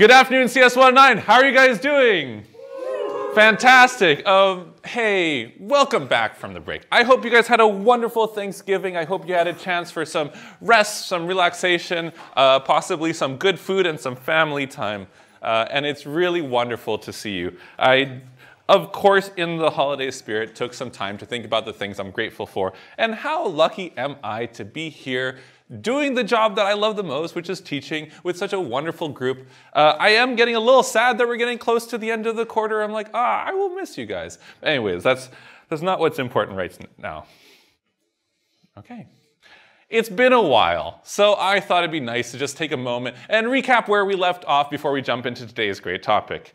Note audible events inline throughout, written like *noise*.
Good afternoon, CS109. How are you guys doing? Fantastic. Um, hey, welcome back from the break. I hope you guys had a wonderful Thanksgiving. I hope you had a chance for some rest, some relaxation, uh, possibly some good food and some family time. Uh, and it's really wonderful to see you. I of course, in the holiday spirit, took some time to think about the things I'm grateful for and how lucky am I to be here doing the job that I love the most, which is teaching with such a wonderful group. Uh, I am getting a little sad that we're getting close to the end of the quarter. I'm like, ah, I will miss you guys. Anyways, that's, that's not what's important right now. Okay. It's been a while, so I thought it'd be nice to just take a moment and recap where we left off before we jump into today's great topic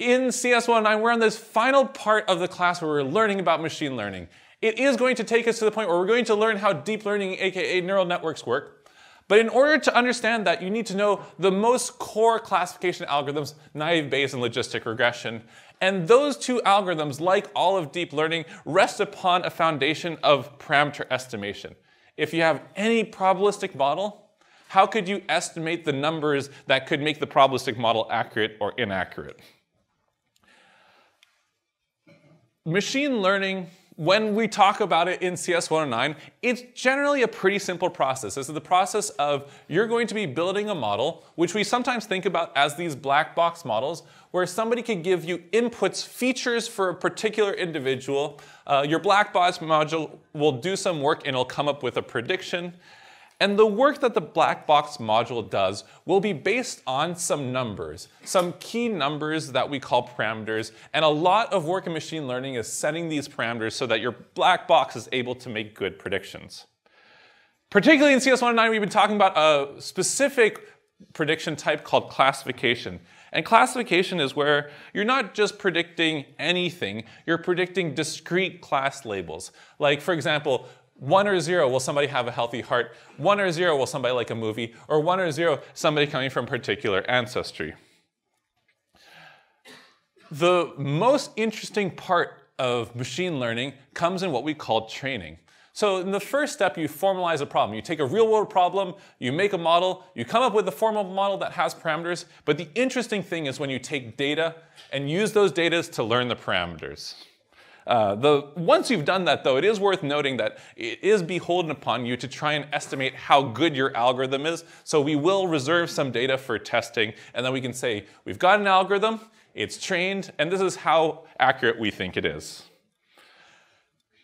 in CS109, we're on this final part of the class where we're learning about machine learning. It is going to take us to the point where we're going to learn how deep learning, aka neural networks, work. But in order to understand that, you need to know the most core classification algorithms, naive Bayes and logistic regression. And those two algorithms, like all of deep learning, rest upon a foundation of parameter estimation. If you have any probabilistic model, how could you estimate the numbers that could make the probabilistic model accurate or inaccurate? machine learning, when we talk about it in CS109, it's generally a pretty simple process. This is the process of you're going to be building a model, which we sometimes think about as these black box models, where somebody could give you inputs, features for a particular individual. Uh, your black box module will do some work and it'll come up with a prediction. And the work that the black box module does will be based on some numbers, some key numbers that we call parameters. And a lot of work in machine learning is setting these parameters so that your black box is able to make good predictions. Particularly in CS109, we've been talking about a specific prediction type called classification. And classification is where you're not just predicting anything, you're predicting discrete class labels. Like, for example, one or zero, will somebody have a healthy heart? One or zero, will somebody like a movie? Or one or zero, somebody coming from particular ancestry? The most interesting part of machine learning comes in what we call training. So in the first step, you formalize a problem. You take a real world problem, you make a model, you come up with a formal model that has parameters. But the interesting thing is when you take data and use those data to learn the parameters. Uh, the, once you've done that, though, it is worth noting that it is beholden upon you to try and estimate how good your algorithm is. So we will reserve some data for testing, and then we can say, we've got an algorithm, it's trained, and this is how accurate we think it is.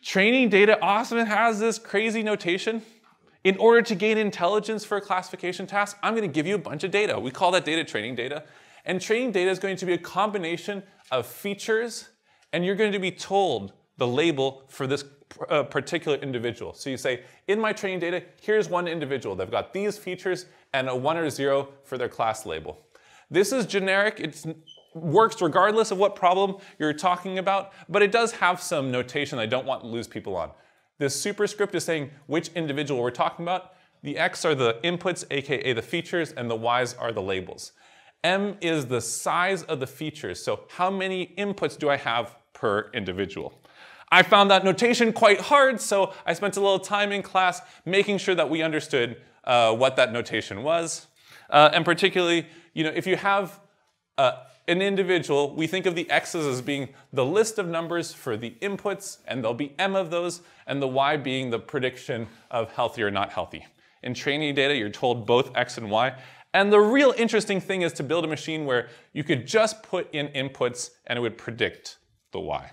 Training data often has this crazy notation. In order to gain intelligence for a classification task, I'm going to give you a bunch of data. We call that data training data. And training data is going to be a combination of features and you're going to be told the label for this uh, particular individual. So you say, in my training data, here's one individual. They've got these features and a one or zero for their class label. This is generic. It works regardless of what problem you're talking about, but it does have some notation I don't want to lose people on. This superscript is saying which individual we're talking about. The X are the inputs, AKA the features, and the Ys are the labels. M is the size of the features. So how many inputs do I have per individual? I found that notation quite hard, so I spent a little time in class making sure that we understood uh, what that notation was. Uh, and particularly, you know, if you have uh, an individual, we think of the x's as being the list of numbers for the inputs, and there'll be m of those, and the y being the prediction of healthy or not healthy. In training data, you're told both x and y, and the real interesting thing is to build a machine where you could just put in inputs and it would predict the y.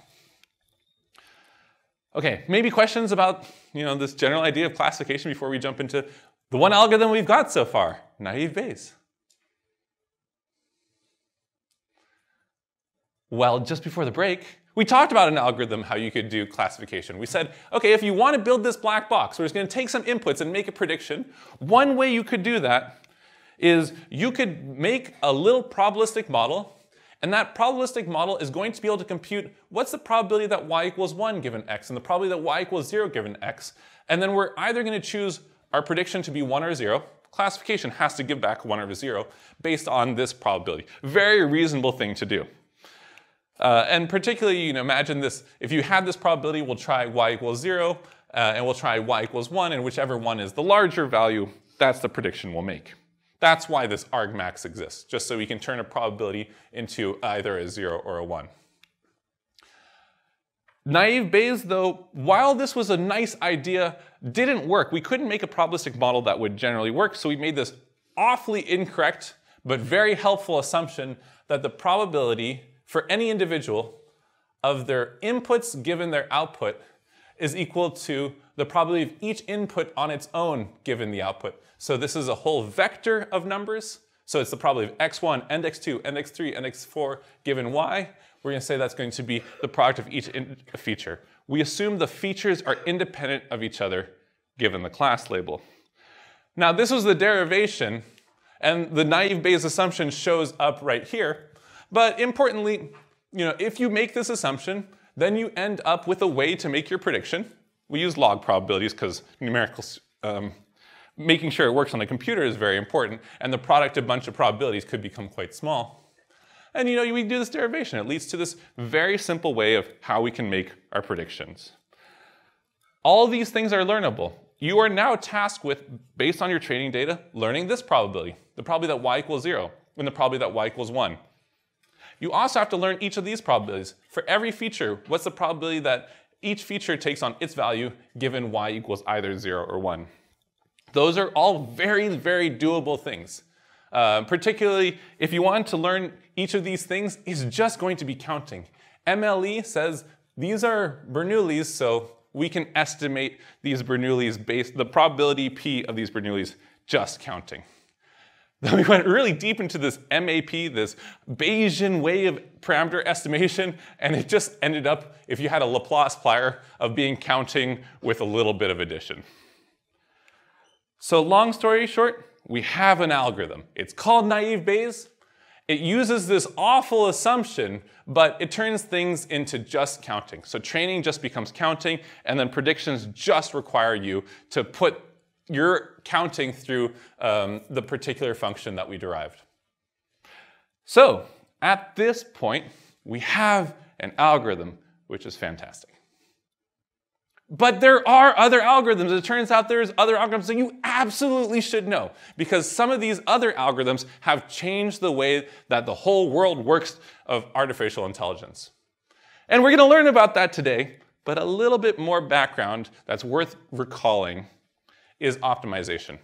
Okay, maybe questions about you know, this general idea of classification before we jump into the one algorithm we've got so far, naive Bayes. Well, just before the break, we talked about an algorithm, how you could do classification. We said, okay, if you want to build this black box, we're just going to take some inputs and make a prediction. One way you could do that is you could make a little probabilistic model, and that probabilistic model is going to be able to compute what's the probability that y equals 1 given x, and the probability that y equals 0 given x. And then we're either going to choose our prediction to be 1 or 0. Classification has to give back 1 or 0 based on this probability. Very reasonable thing to do. Uh, and particularly, you know, imagine this, if you had this probability, we'll try y equals 0, uh, and we'll try y equals 1, and whichever one is the larger value, that's the prediction we'll make. That's why this argmax exists, just so we can turn a probability into either a zero or a one. Naive Bayes, though, while this was a nice idea, didn't work. We couldn't make a probabilistic model that would generally work, so we made this awfully incorrect but very helpful assumption that the probability for any individual of their inputs given their output is equal to the probability of each input on its own given the output. So this is a whole vector of numbers. So it's the probability of x1 and x2 and x3 and x4 given y. We're going to say that's going to be the product of each feature. We assume the features are independent of each other given the class label. Now this was the derivation and the naive Bayes assumption shows up right here. But importantly, you know, if you make this assumption, then you end up with a way to make your prediction. We use log probabilities because numerical, um, making sure it works on a computer is very important, and the product of a bunch of probabilities could become quite small. And you know, we do this derivation. It leads to this very simple way of how we can make our predictions. All these things are learnable. You are now tasked with, based on your training data, learning this probability, the probability that y equals zero, and the probability that y equals one. You also have to learn each of these probabilities. For every feature, what's the probability that each feature takes on its value given y equals either 0 or 1? Those are all very, very doable things. Uh, particularly if you want to learn each of these things, is just going to be counting. MLE says these are Bernoullis, so we can estimate these Bernoullis based, the probability P of these Bernoullis just counting. *laughs* Then we went really deep into this MAP, this Bayesian way of parameter estimation, and it just ended up, if you had a Laplace prior, of being counting with a little bit of addition. So long story short, we have an algorithm. It's called naive Bayes. It uses this awful assumption, but it turns things into just counting. So training just becomes counting, and then predictions just require you to put you're counting through um, the particular function that we derived. So at this point, we have an algorithm, which is fantastic. But there are other algorithms. It turns out there's other algorithms that you absolutely should know because some of these other algorithms have changed the way that the whole world works of artificial intelligence. And we're going to learn about that today, but a little bit more background that's worth recalling is optimization.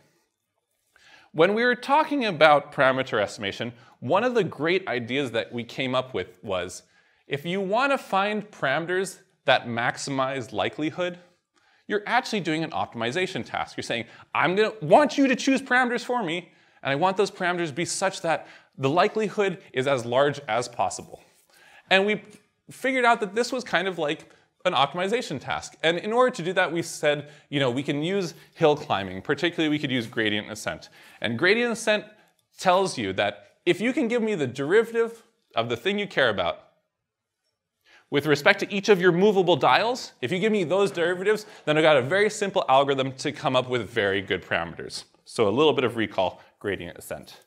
When we were talking about parameter estimation, one of the great ideas that we came up with was if you want to find parameters that maximize likelihood, you're actually doing an optimization task. You're saying, I'm going to want you to choose parameters for me, and I want those parameters to be such that the likelihood is as large as possible. And we figured out that this was kind of like an optimization task. And in order to do that, we said, you know, we can use hill climbing. Particularly, we could use gradient ascent. And gradient ascent tells you that if you can give me the derivative of the thing you care about with respect to each of your movable dials, if you give me those derivatives, then I've got a very simple algorithm to come up with very good parameters. So a little bit of recall, gradient ascent.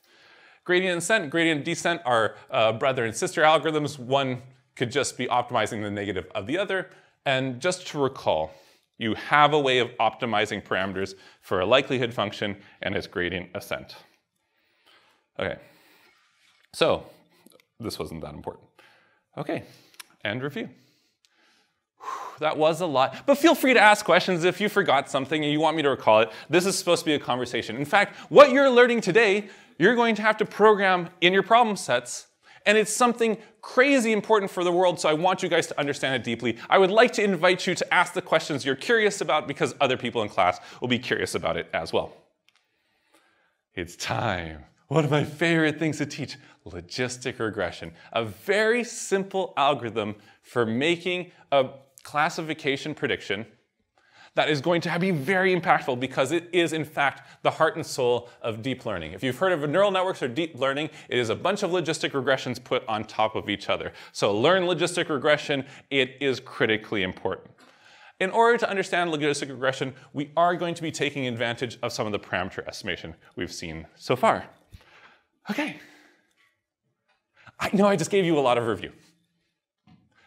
Gradient ascent, gradient descent are uh, brother and sister algorithms. One could just be optimizing the negative of the other. And just to recall, you have a way of optimizing parameters for a likelihood function and its gradient ascent. Okay, so this wasn't that important. Okay, and review. That was a lot, but feel free to ask questions if you forgot something and you want me to recall it. This is supposed to be a conversation. In fact, what you're learning today, you're going to have to program in your problem sets and it's something crazy important for the world, so I want you guys to understand it deeply. I would like to invite you to ask the questions you're curious about because other people in class will be curious about it as well. It's time. One of my favorite things to teach, logistic regression. A very simple algorithm for making a classification prediction that is going to be very impactful because it is, in fact, the heart and soul of deep learning. If you've heard of neural networks or deep learning, it is a bunch of logistic regressions put on top of each other. So learn logistic regression, it is critically important. In order to understand logistic regression, we are going to be taking advantage of some of the parameter estimation we've seen so far. Okay. I know I just gave you a lot of review.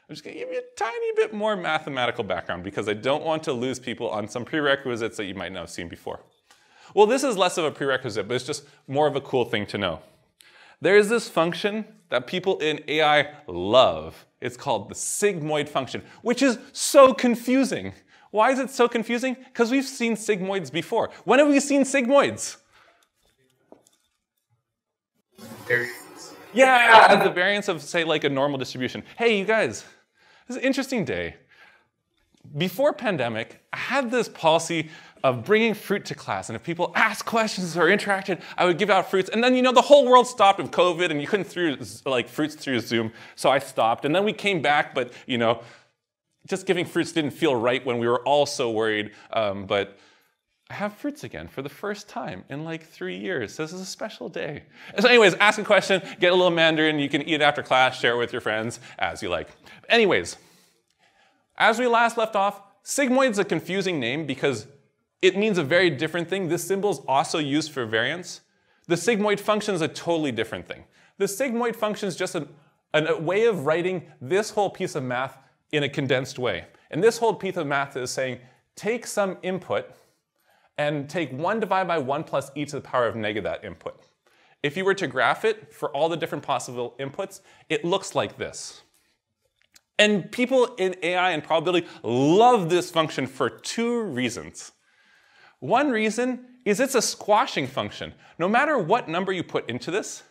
I'm just going to give you a tiny bit more mathematical background because I don't want to lose people on some prerequisites that you might not have seen before. Well, this is less of a prerequisite, but it's just more of a cool thing to know. There is this function that people in AI love. It's called the sigmoid function, which is so confusing. Why is it so confusing? Because we've seen sigmoids before. When have we seen sigmoids? Variance. Yeah, as the variance of, say, like a normal distribution. Hey, you guys, is an interesting day. Before pandemic, I had this policy of bringing fruit to class. And if people asked questions or interacted, I would give out fruits. And then, you know, the whole world stopped with COVID and you couldn't through like fruits through Zoom. So I stopped. And then we came back, but, you know, just giving fruits didn't feel right when we were all so worried. Um, but I have fruits again for the first time in like three years. This is a special day. So, anyways, ask a question, get a little Mandarin. You can eat it after class, share it with your friends as you like. Anyways, as we last left off, sigmoid's a confusing name because it means a very different thing. This symbol is also used for variance. The sigmoid function is a totally different thing. The sigmoid function is just a, a way of writing this whole piece of math in a condensed way. And this whole piece of math is saying, take some input and take 1 divided by 1 plus e to the power of negative that input. If you were to graph it for all the different possible inputs, it looks like this. And people in AI and probability love this function for two reasons. One reason is it's a squashing function. No matter what number you put into this,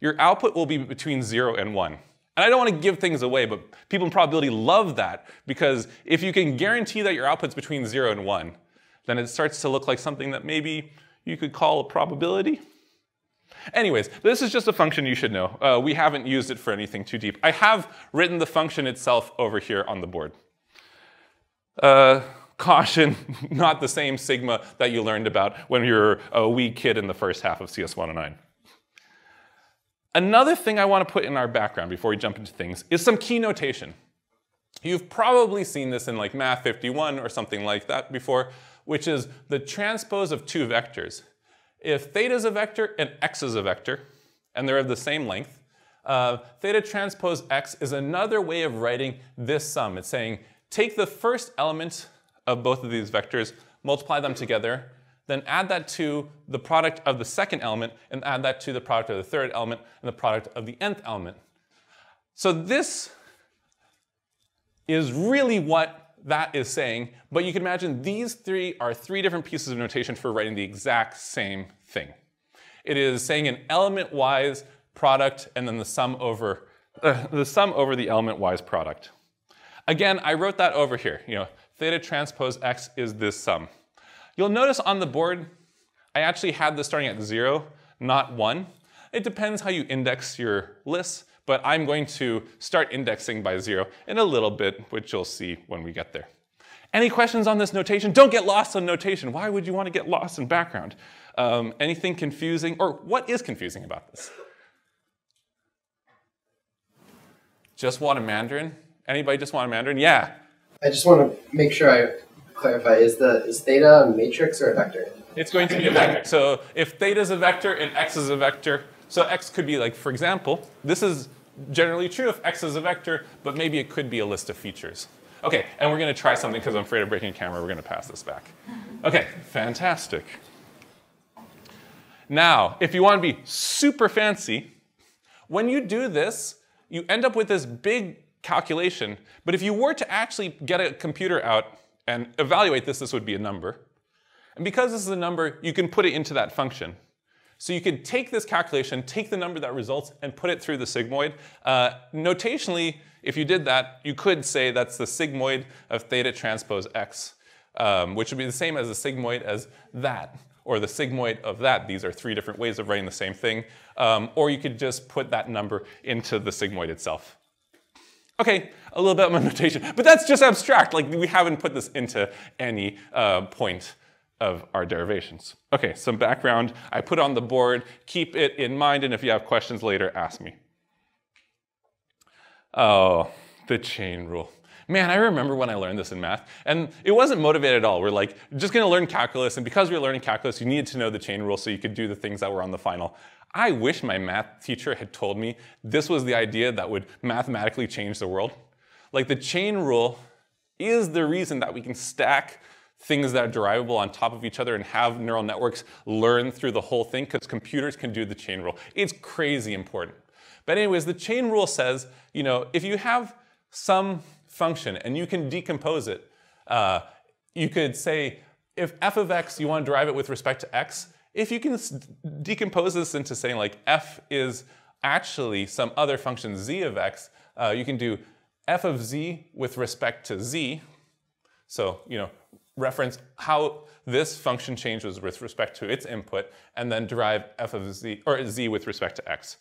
your output will be between 0 and 1. And I don't want to give things away, but people in probability love that because if you can guarantee that your output's between 0 and 1, then it starts to look like something that maybe you could call a probability. Anyways, this is just a function you should know. Uh, we haven't used it for anything too deep. I have written the function itself over here on the board. Uh, caution, *laughs* not the same sigma that you learned about when you were a wee kid in the first half of CS 109. Another thing I want to put in our background before we jump into things is some key notation. You've probably seen this in like Math 51 or something like that before, which is the transpose of two vectors. If theta is a vector and x is a vector, and they're of the same length, uh, theta transpose x is another way of writing this sum. It's saying take the first element of both of these vectors, multiply them together, then add that to the product of the second element, and add that to the product of the third element, and the product of the nth element. So this is really what that is saying, but you can imagine these three are three different pieces of notation for writing the exact same thing. It is saying an element-wise product and then the sum over uh, the sum over the element-wise product. Again, I wrote that over here. You know, theta transpose x is this sum. You'll notice on the board, I actually had this starting at zero, not one. It depends how you index your lists, but I'm going to start indexing by zero in a little bit, which you'll see when we get there. Any questions on this notation? Don't get lost on notation. Why would you want to get lost in background? Um, anything confusing, or what is confusing about this? Just want a Mandarin? Anybody just want a Mandarin? Yeah. I just want to make sure I clarify. Is the is theta a matrix or a vector? It's going to be a vector. So if theta is a vector and x is a vector, so x could be like, for example, this is generally true if x is a vector, but maybe it could be a list of features. Okay, and we're going to try something because I'm afraid of breaking camera. We're going to pass this back. Okay, fantastic. Now, if you want to be super fancy, when you do this, you end up with this big calculation. But if you were to actually get a computer out and evaluate this, this would be a number. And because this is a number, you can put it into that function. So you could take this calculation, take the number that results, and put it through the sigmoid. Uh, notationally, if you did that, you could say that's the sigmoid of theta transpose x, um, which would be the same as the sigmoid as that, or the sigmoid of that. These are three different ways of writing the same thing. Um, or you could just put that number into the sigmoid itself. Okay, a little bit of my *laughs* notation, but that's just abstract. Like we haven't put this into any uh, point of our derivations. Okay, some background I put on the board. Keep it in mind, and if you have questions later, ask me. Oh, the chain rule. Man, I remember when I learned this in math, and it wasn't motivated at all. We're like, just gonna learn calculus, and because we were learning calculus, you needed to know the chain rule so you could do the things that were on the final. I wish my math teacher had told me this was the idea that would mathematically change the world. Like the chain rule is the reason that we can stack things that are derivable on top of each other and have neural networks learn through the whole thing because computers can do the chain rule. It's crazy important. But anyways, the chain rule says, you know, if you have some function and you can decompose it, uh, you could say, if f of x, you want to derive it with respect to x, if you can decompose this into saying like f is actually some other function z of x, uh, you can do f of z with respect to z. So, you know, reference how this function changes with respect to its input, and then derive f of z, or z with respect to x.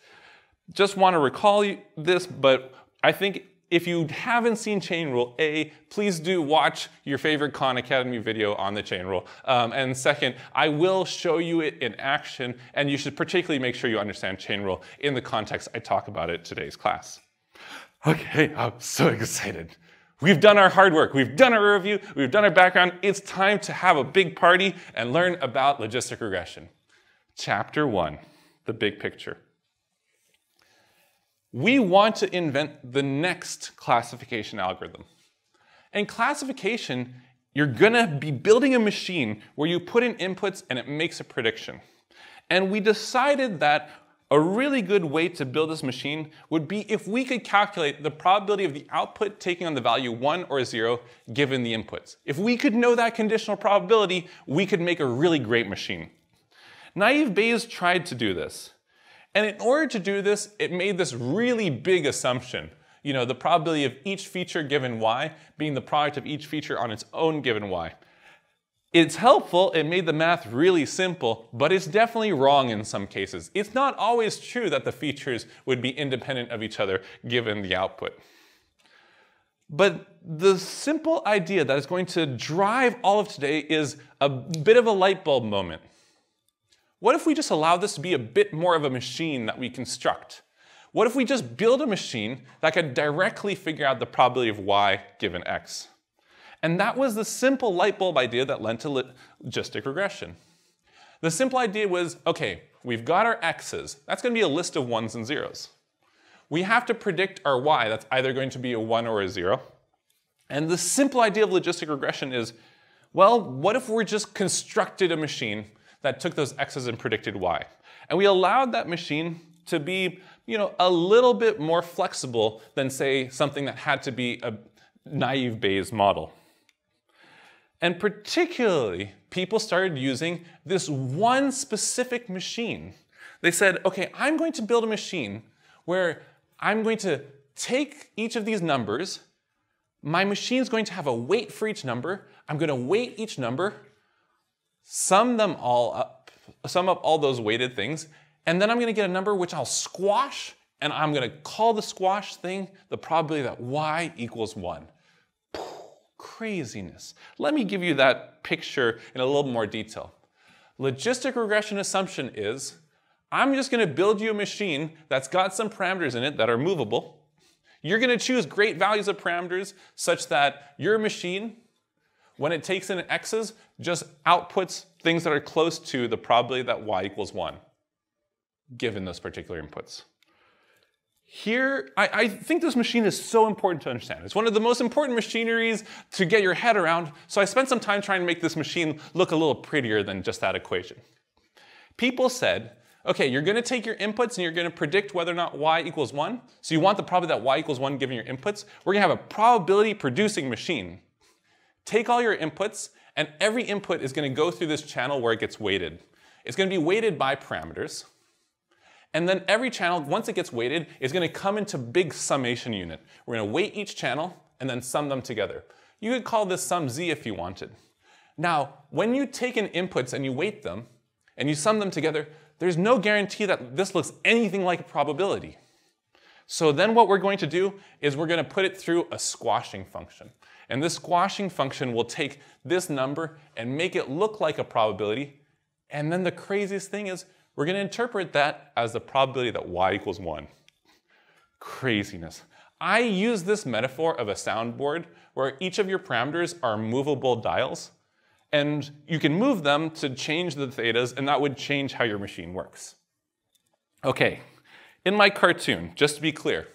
Just want to recall this, but I think if you haven't seen chain rule, A, please do watch your favorite Khan Academy video on the chain rule. Um, and second, I will show you it in action, and you should particularly make sure you understand chain rule in the context I talk about it today's class. Okay, I'm so *laughs* excited. We've done our hard work. We've done our review. We've done our background. It's time to have a big party and learn about logistic regression. Chapter one, the big picture. We want to invent the next classification algorithm. In classification, you're gonna be building a machine where you put in inputs and it makes a prediction. And we decided that a really good way to build this machine would be if we could calculate the probability of the output taking on the value 1 or 0 given the inputs. If we could know that conditional probability, we could make a really great machine. Naive Bayes tried to do this. And in order to do this, it made this really big assumption. You know, the probability of each feature given y being the product of each feature on its own given y. It's helpful, it made the math really simple, but it's definitely wrong in some cases. It's not always true that the features would be independent of each other given the output. But the simple idea that is going to drive all of today is a bit of a light bulb moment. What if we just allow this to be a bit more of a machine that we construct? What if we just build a machine that could directly figure out the probability of y given x? And that was the simple light bulb idea that led to logistic regression. The simple idea was, okay, we've got our x's. That's going to be a list of ones and zeros. We have to predict our y. That's either going to be a 1 or a 0. And the simple idea of logistic regression is, well, what if we just constructed a machine that took those x's and predicted y. And we allowed that machine to be you know, a little bit more flexible than, say, something that had to be a naive Bayes model. And particularly, people started using this one specific machine. They said, okay, I'm going to build a machine where I'm going to take each of these numbers, my machine is going to have a weight for each number, I'm going to weight each number, sum them all up, sum up all those weighted things, and then I'm gonna get a number which I'll squash, and I'm gonna call the squash thing the probability that y equals one. Craziness. Let me give you that picture in a little more detail. Logistic regression assumption is, I'm just gonna build you a machine that's got some parameters in it that are movable. You're gonna choose great values of parameters such that your machine when it takes in x's, just outputs things that are close to the probability that y equals 1, given those particular inputs. Here, I, I, think this machine is so important to understand. It's one of the most important machineries to get your head around, so I spent some time trying to make this machine look a little prettier than just that equation. People said, okay, you're gonna take your inputs and you're gonna predict whether or not y equals 1. So you want the probability that y equals 1 given your inputs. We're gonna have a probability producing machine. Take all your inputs, and every input is going to go through this channel where it gets weighted. It's going to be weighted by parameters. And then every channel, once it gets weighted, is going to come into big summation unit. We're going to weight each channel and then sum them together. You could call this sum z if you wanted. Now, when you take in inputs and you weight them, and you sum them together, there's no guarantee that this looks anything like a probability. So then what we're going to do is we're going to put it through a squashing function. And this squashing function will take this number and make it look like a probability. And then the craziest thing is we're going to interpret that as the probability that y equals 1. Craziness. I use this metaphor of a soundboard where each of your parameters are movable dials. And you can move them to change the thetas, and that would change how your machine works. Okay, in my cartoon, just to be clear,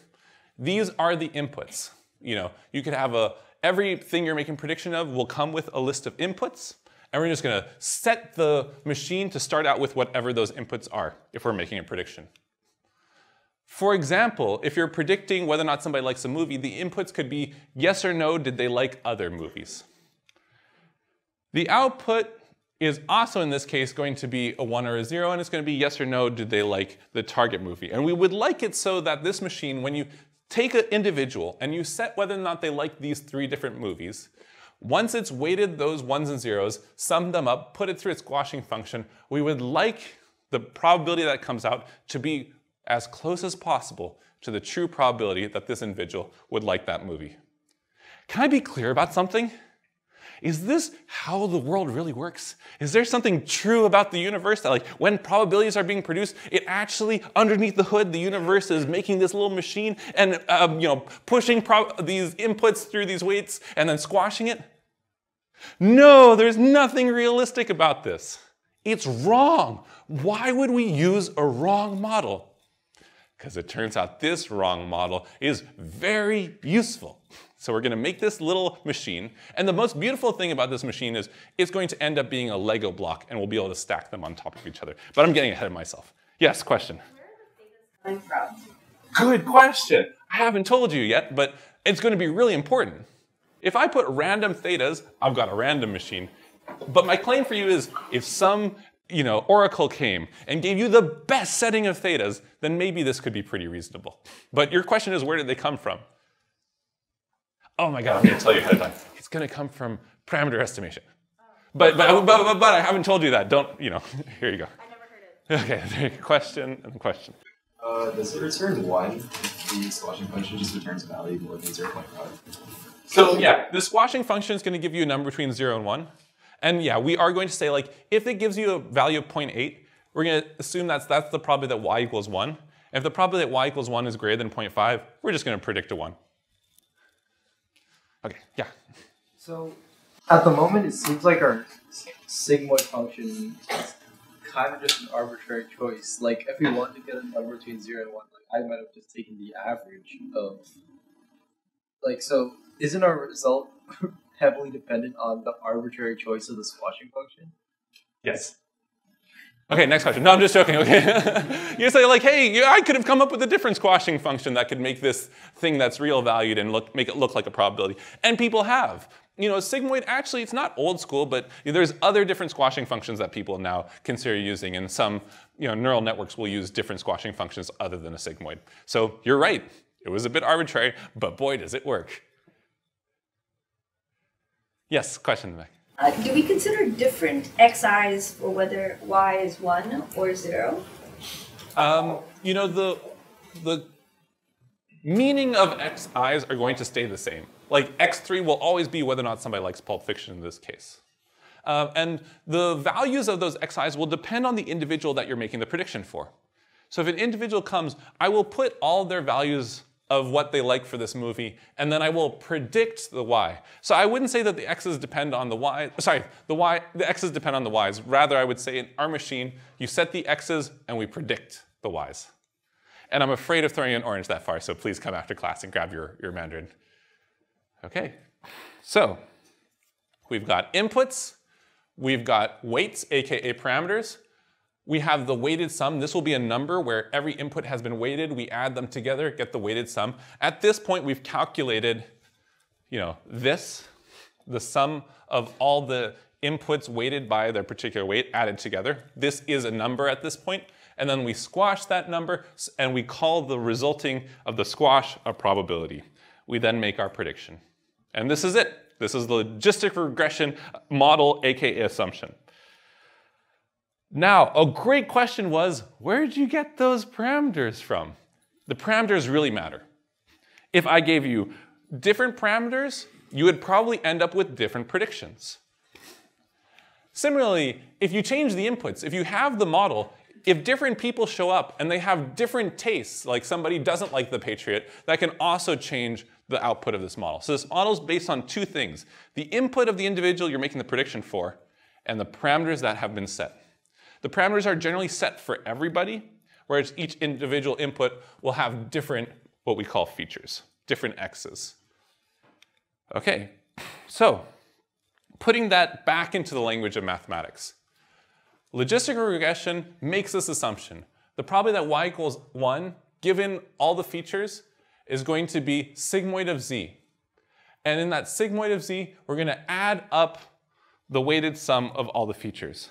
these are the inputs. You know, you could have a everything you're making prediction of will come with a list of inputs, and we're just gonna set the machine to start out with whatever those inputs are if we're making a prediction. For example, if you're predicting whether or not somebody likes a movie, the inputs could be yes or no, did they like other movies? The output is also in this case going to be a one or a zero, and it's going to be yes or no, did they like the target movie? And we would like it so that this machine, when you take an individual and you set whether or not they like these three different movies, once it's weighted those ones and zeros, summed them up, put it through its squashing function, we would like the probability that comes out to be as close as possible to the true probability that this individual would like that movie. Can I be clear about something? Is this how the world really works? Is there something true about the universe that, like, when probabilities are being produced, it actually underneath the hood, the universe is making this little machine and um, you know pushing these inputs through these weights and then squashing it? No, there's nothing realistic about this. It's wrong. Why would we use a wrong model? Because it turns out this wrong model is very useful. So we're gonna make this little machine, and the most beautiful thing about this machine is it's going to end up being a Lego block, and we'll be able to stack them on top of each other. But I'm getting ahead of myself. Yes, question? Where are the coming from? Good question. I haven't told you yet, but it's gonna be really important. If I put random thetas, I've got a random machine. But my claim for you is if some you know, Oracle came and gave you the best setting of thetas, then maybe this could be pretty reasonable. But your question is, where did they come from? Oh my God, I'm gonna tell you ahead of time. It's gonna come from parameter estimation. But, but, but, but, but I haven't told you that. Don't, you know, *laughs* here you go. I never heard it. *laughs* Okay, question and question. Uh, does it return 1 if the squashing function just returns a value more than 0.5? So yeah, the squashing function is going to give you a number between 0 and 1. And yeah, we are going to say like, if it gives you a value of 0.8, we're going to assume that's, that's the probability that y equals 1. And if the probability that y equals 1 is greater than 0.5, we're just going to predict a 1. Okay, yeah. So at the moment, it seems like our sigmoid function is kind of just an arbitrary choice. Like if we want to get a number between zero and one, like I might have just taken the average of. Like so, isn't our result *laughs* heavily dependent on the arbitrary choice of the squashing function? Yes. Okay, next question. No, I'm just joking. Okay, *laughs* you say like, hey, I could have come up with a different squashing function that could make this thing that's real valued and look, make it look like a probability. And people have. You know, sigmoid actually, it's not old school, but there's other different squashing functions that people now consider using, and some you know neural networks will use different squashing functions other than a sigmoid. So you're right. It was a bit arbitrary, but boy, does it work. Yes, question, Meg. Uh, do we consider different xi's for whether y is 1 or 0? Um, you know, the, the meaning of xi's are going to stay the same. Like x3 will always be whether or not somebody likes Pulp Fiction in this case. Uh, and the values of those xi's will depend on the individual that you're making the prediction for. So if an individual comes, I will put all their values of what they like for this movie, and then I will predict the y. So I wouldn't say that the x's depend on the y, sorry, the y, the x's depend on the y's. Rather, I would say in our machine, you set the x's and we predict the y's. And I'm afraid of throwing an orange that far, so please come after class and grab your, your Mandarin. Okay, so we've got inputs, we've got weights, AKA parameters, we have the weighted sum. This will be a number where every input has been weighted. We add them together, get the weighted sum. At this point, we've calculated, you know, this, the sum of all the inputs weighted by their particular weight added together. This is a number at this point. And then we squash that number and we call the resulting of the squash a probability. We then make our prediction. And this is it. This is the logistic regression model, AKA assumption. Now, a great question was, where did you get those parameters from? The parameters really matter. If I gave you different parameters, you would probably end up with different predictions. Similarly, if you change the inputs, if you have the model, if different people show up and they have different tastes, like somebody doesn't like the Patriot, that can also change the output of this model. So this model is based on two things, the input of the individual you're making the prediction for, and the parameters that have been set. The parameters are generally set for everybody, whereas each individual input will have different, what we call features, different x's. Okay, so putting that back into the language of mathematics. Logistical regression makes this assumption. The probability that y equals 1, given all the features, is going to be sigmoid of z. And in that sigmoid of z, we're going to add up the weighted sum of all the features.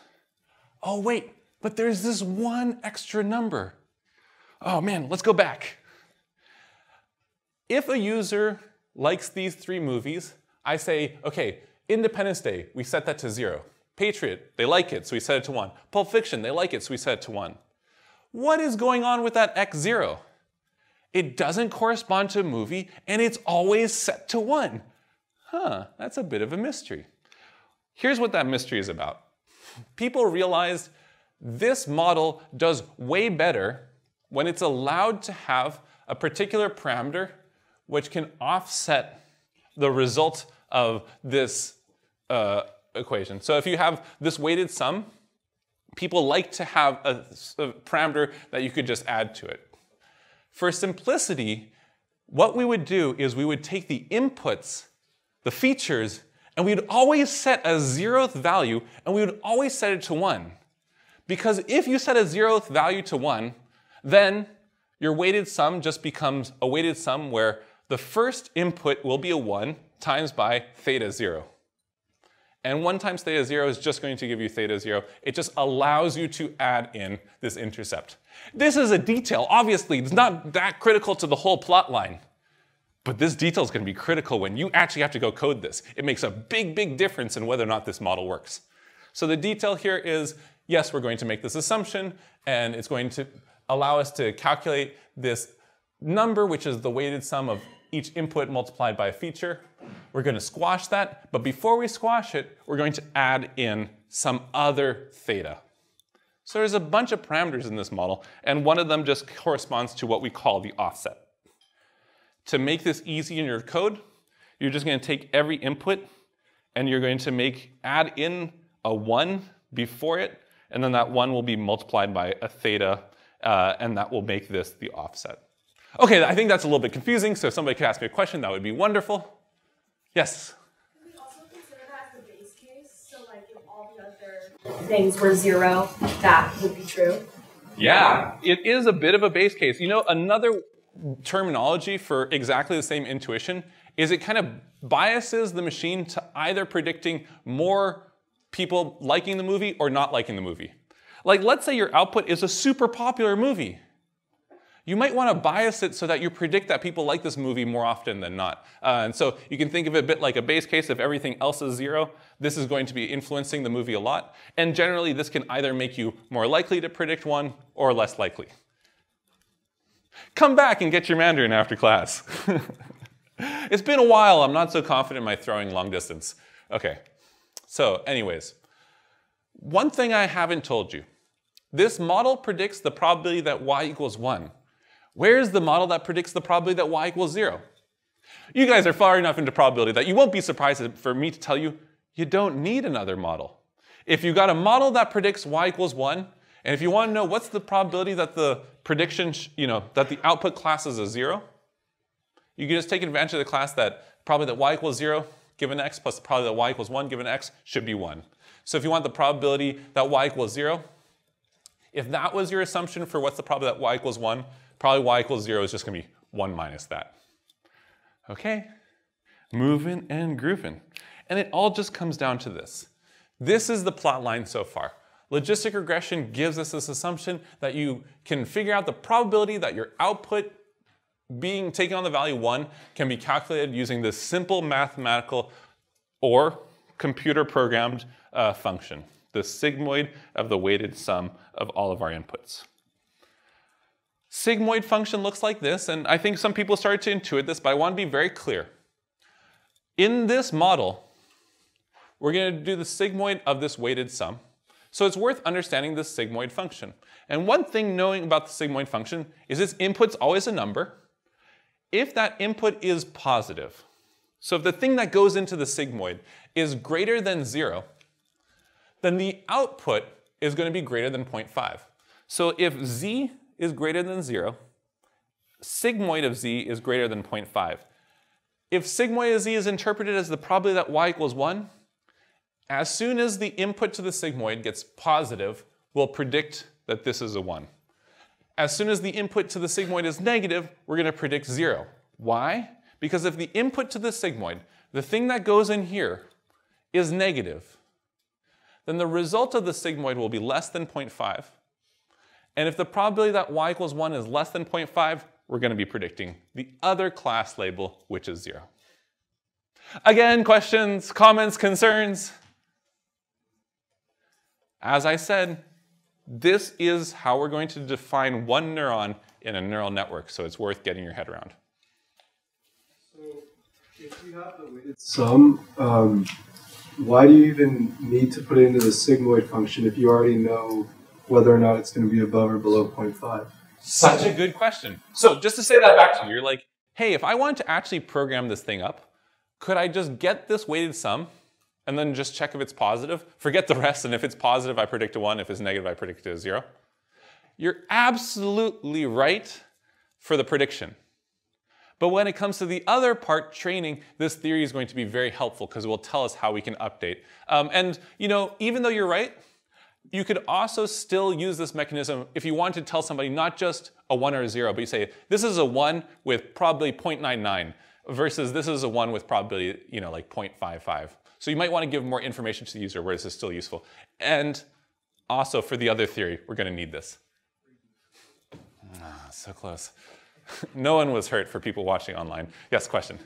Oh, wait, but there's this one extra number. Oh man, let's go back. If a user likes these three movies, I say, okay, Independence Day, we set that to zero. Patriot, they like it, so we set it to one. Pulp Fiction, they like it, so we set it to one. What is going on with that x0? It doesn't correspond to a movie, and it's always set to one. Huh, that's a bit of a mystery. Here's what that mystery is about. People realized this model does way better when it's allowed to have a particular parameter which can offset the result of this uh, equation. So if you have this weighted sum, people like to have a, a parameter that you could just add to it. For simplicity, what we would do is we would take the inputs, the features, and we'd always set a zeroth value, and we would always set it to 1. Because if you set a zeroth value to 1, then your weighted sum just becomes a weighted sum where the first input will be a 1 times by theta 0. And 1 times theta 0 is just going to give you theta 0. It just allows you to add in this intercept. This is a detail. Obviously, it's not that critical to the whole plot line. But this detail is going to be critical when you actually have to go code this. It makes a big, big difference in whether or not this model works. So the detail here is, yes, we're going to make this assumption, and it's going to allow us to calculate this number, which is the weighted sum of each input multiplied by a feature. We're going to squash that, but before we squash it, we're going to add in some other theta. So there's a bunch of parameters in this model, and one of them just corresponds to what we call the offset. To make this easy in your code, you're just going to take every input and you're going to make add in a 1 before it, and then that 1 will be multiplied by a theta, uh, and that will make this the offset. Okay, I think that's a little bit confusing, so if somebody could ask me a question, that would be wonderful. Yes? Can we also consider that the base case? So like if all the other things were zero, that would be true. Yeah, it is a bit of a base case. You know, another terminology for exactly the same intuition is it kind of biases the machine to either predicting more people liking the movie or not liking the movie. Like, let's say your output is a super popular movie. You might want to bias it so that you predict that people like this movie more often than not. Uh, and so you can think of it a bit like a base case. If everything else is zero, this is going to be influencing the movie a lot. And generally, this can either make you more likely to predict one or less likely. Come back and get your Mandarin after class. *laughs* it's been a while. I'm not so confident in my throwing long distance. Okay, so anyways, one thing I haven't told you. This model predicts the probability that y equals 1. Where's the model that predicts the probability that y equals 0? You guys are far enough into probability that you won't be surprised for me to tell you you don't need another model. If you got a model that predicts y equals 1, and if you want to know what's the probability that the prediction, you know, that the output class is a 0, you can just take advantage of the class that probably that y equals 0 given x plus probably that y equals 1 given x should be 1. So if you want the probability that y equals 0, if that was your assumption for what's the probability that y equals 1, probably y equals 0 is just going to be 1 minus that. Okay? Moving and grooving. And it all just comes down to this. This is the plot line so far. Logistic regression gives us this assumption that you can figure out the probability that your output being taking on the value 1 can be calculated using this simple mathematical or computer programmed uh, function, the sigmoid of the weighted sum of all of our inputs. Sigmoid function looks like this, and I think some people started to intuit this, but I want to be very clear. In this model, we're going to do the sigmoid of this weighted sum. So it's worth understanding this sigmoid function. And one thing knowing about the sigmoid function is its input's always a number, if that input is positive, so if the thing that goes into the sigmoid is greater than zero, then the output is going to be greater than 0.5. So if z is greater than zero, sigmoid of z is greater than 0.5. if sigmoid of z is interpreted as the probability that y equals 1, as soon as the input to the sigmoid gets positive, we'll predict that this is a 1. As soon as the input to the sigmoid is negative, we're going to predict 0. Why? Because if the input to the sigmoid, the thing that goes in here, is negative, then the result of the sigmoid will be less than 0.5. And if the probability that y equals 1 is less than 0.5, we're going to be predicting the other class label, which is 0. Again, questions, comments, concerns? As I said, this is how we're going to define one neuron in a neural network, so it's worth getting your head around. So, if you have the weighted sum, um, why do you even need to put it into the sigmoid function if you already know whether or not it's going to be above or below 0.5? Such a good question. So just to say that back to you, you're like, hey, if I wanted to actually program this thing up, could I just get this weighted sum and then just check if it's positive? Forget the rest, and if it's positive, I predict a 1. If it's negative, I predict a 0. You're absolutely right for the prediction. But when it comes to the other part, training, this theory is going to be very helpful because it will tell us how we can update. Um, and you know, even though you're right, you could also still use this mechanism if you want to tell somebody not just a 1 or a 0, but you say, this is a 1 with probably 0.99 versus this is a 1 with probability, you know, like 0.55. So you might want to give more information to the user where this is still useful. And also for the other theory, we're going to need this. Ah, so close. *laughs* no one was hurt for people watching online. Yes, question.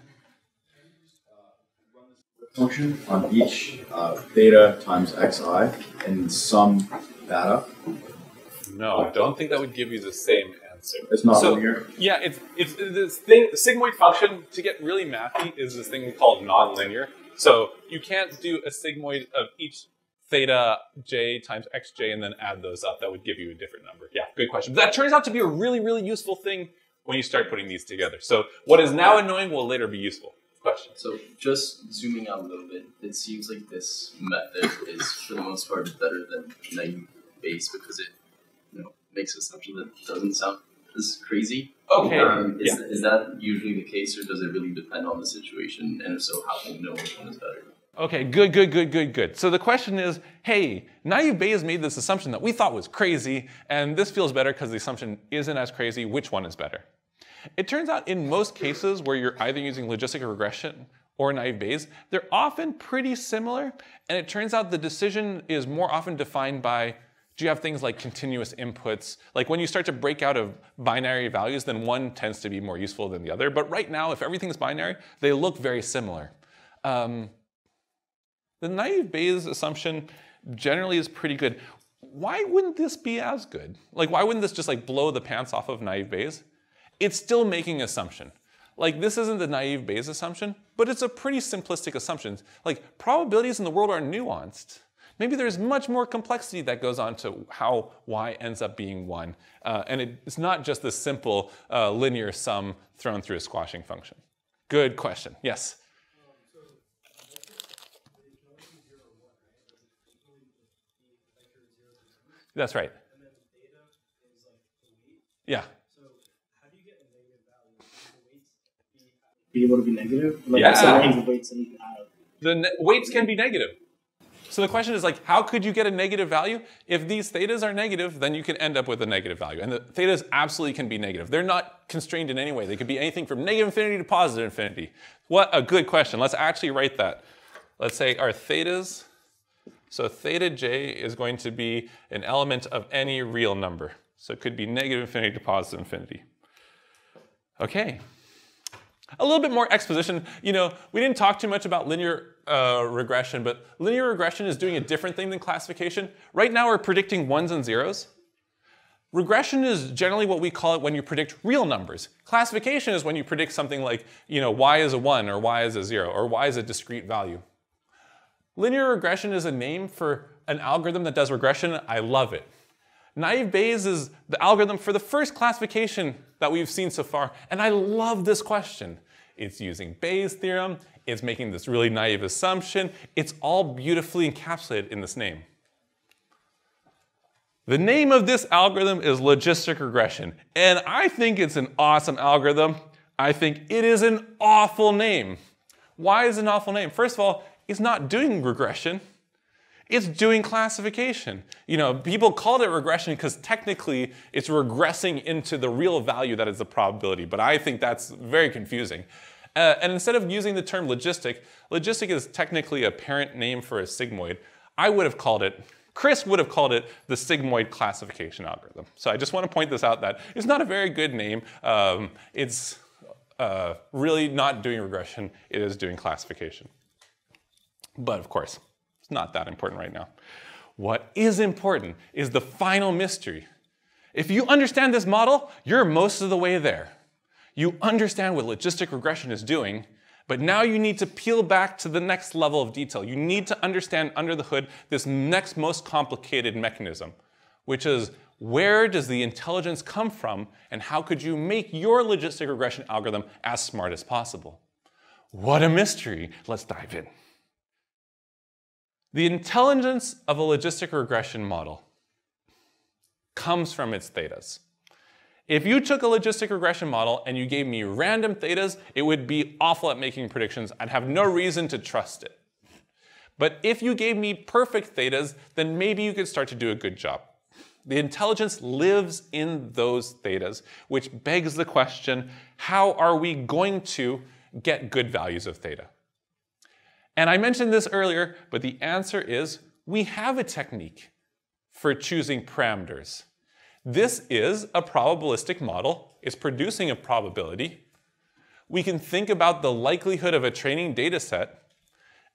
function on each uh, theta times xi and sum that up. No, I don't think that would give you the same answer. It's not So- linear. Yeah, it's it's this thing. The sigmoid function to get really mathy is this thing called nonlinear. So you can't do a sigmoid of each theta j times xj and then add those up. That would give you a different number. Yeah, good question. But That turns out to be a really really useful thing when you start putting these together. So what is now annoying will later be useful. Question. So just zooming out a little bit, it seems like this method is for the most part better than naive Bayes because it you know makes an assumption that doesn't sound as crazy. Okay. Um, is, yeah. is that usually the case, or does it really depend on the situation? And if so, how do you know which one is better? Okay, good, good, good, good, good. So the question is, hey, naive Bayes made this assumption that we thought was crazy, and this feels better because the assumption isn't as crazy. Which one is better? It turns out in most cases where you're either using logistic regression or naive Bayes, they're often pretty similar, and it turns out the decision is more often defined by do you have things like continuous inputs? Like when you start to break out of binary values, then one tends to be more useful than the other. But right now, if everything's binary, they look very similar. Um, the naive Bayes assumption generally is pretty good. Why wouldn't this be as good? Like, why wouldn't this just like blow the pants off of naive Bayes? It's still making assumption. Like, this isn't the naive Bayes assumption, but it's a pretty simplistic assumption. Like, probabilities in the world are nuanced. Maybe there's much more complexity that goes on to how y ends up being 1. Uh, and it, it's not just this simple uh, linear sum thrown through a squashing function. Good question. Yes? That's right. Yeah. be able to be negative? Like Yeah. the range of weights that you can have? The weights can be negative. So the question is like, how could you get a negative value? If these thetas are negative, then you can end up with a negative value. And the thetas absolutely can be negative. They're not constrained in any way. They could be anything from negative infinity to positive infinity. What a good question. Let's actually write that. Let's say our thetas. So theta j is going to be an element of any real number. So it could be negative infinity to positive infinity. Okay. A little bit more exposition. You know, we didn't talk too much about linear uh, regression, but linear regression is doing a different thing than classification. Right now, we're predicting ones and zeros. Regression is generally what we call it when you predict real numbers. Classification is when you predict something like, you know, y is a 1 or y is a 0 or y is a discrete value. Linear regression is a name for an algorithm that does regression. I love it. Naive Bayes is the algorithm for the first classification that we've seen so far, and I love this question. It's using Bayes' theorem, it's making this really naive assumption, it's all beautifully encapsulated in this name. The name of this algorithm is logistic regression, and I think it's an awesome algorithm. I think it is an awful name. Why is it an awful name? First of all, it's not doing regression. It's doing classification. You know, people called it regression because technically it's regressing into the real value that is the probability, but I think that's very confusing. Uh, and instead of using the term logistic, logistic is technically a parent name for a sigmoid. I would have called it, Chris would have called it the sigmoid classification algorithm. So I just want to point this out that it's not a very good name. Um, it's uh, really not doing regression, it is doing classification. But of course, it's not that important right now. What is important is the final mystery. If you understand this model, you're most of the way there. You understand what logistic regression is doing, but now you need to peel back to the next level of detail. You need to understand under the hood this next most complicated mechanism, which is where does the intelligence come from and how could you make your logistic regression algorithm as smart as possible? What a mystery. Let's dive in. The intelligence of a logistic regression model comes from its thetas. If you took a logistic regression model and you gave me random thetas, it would be awful at making predictions. I'd have no reason to trust it. But if you gave me perfect thetas, then maybe you could start to do a good job. The intelligence lives in those thetas, which begs the question, how are we going to get good values of theta? And I mentioned this earlier, but the answer is we have a technique for choosing parameters. This is a probabilistic model. It's producing a probability. We can think about the likelihood of a training data set,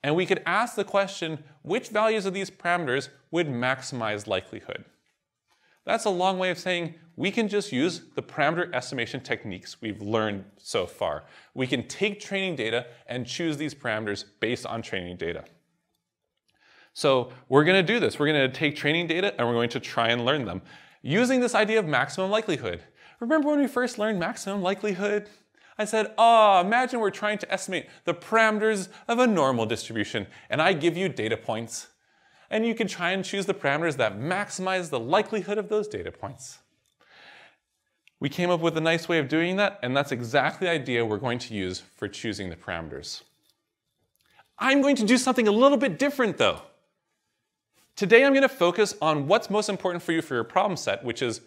and we could ask the question, which values of these parameters would maximize likelihood? That's a long way of saying we can just use the parameter estimation techniques we've learned so far. We can take training data and choose these parameters based on training data. So we're going to do this. We're going to take training data and we're going to try and learn them using this idea of maximum likelihood. Remember when we first learned maximum likelihood? I said, oh, imagine we're trying to estimate the parameters of a normal distribution, and I give you data points and you can try and choose the parameters that maximize the likelihood of those data points. We came up with a nice way of doing that, and that's exactly the idea we're going to use for choosing the parameters. I'm going to do something a little bit different though. Today I'm going to focus on what's most important for you for your problem set, which is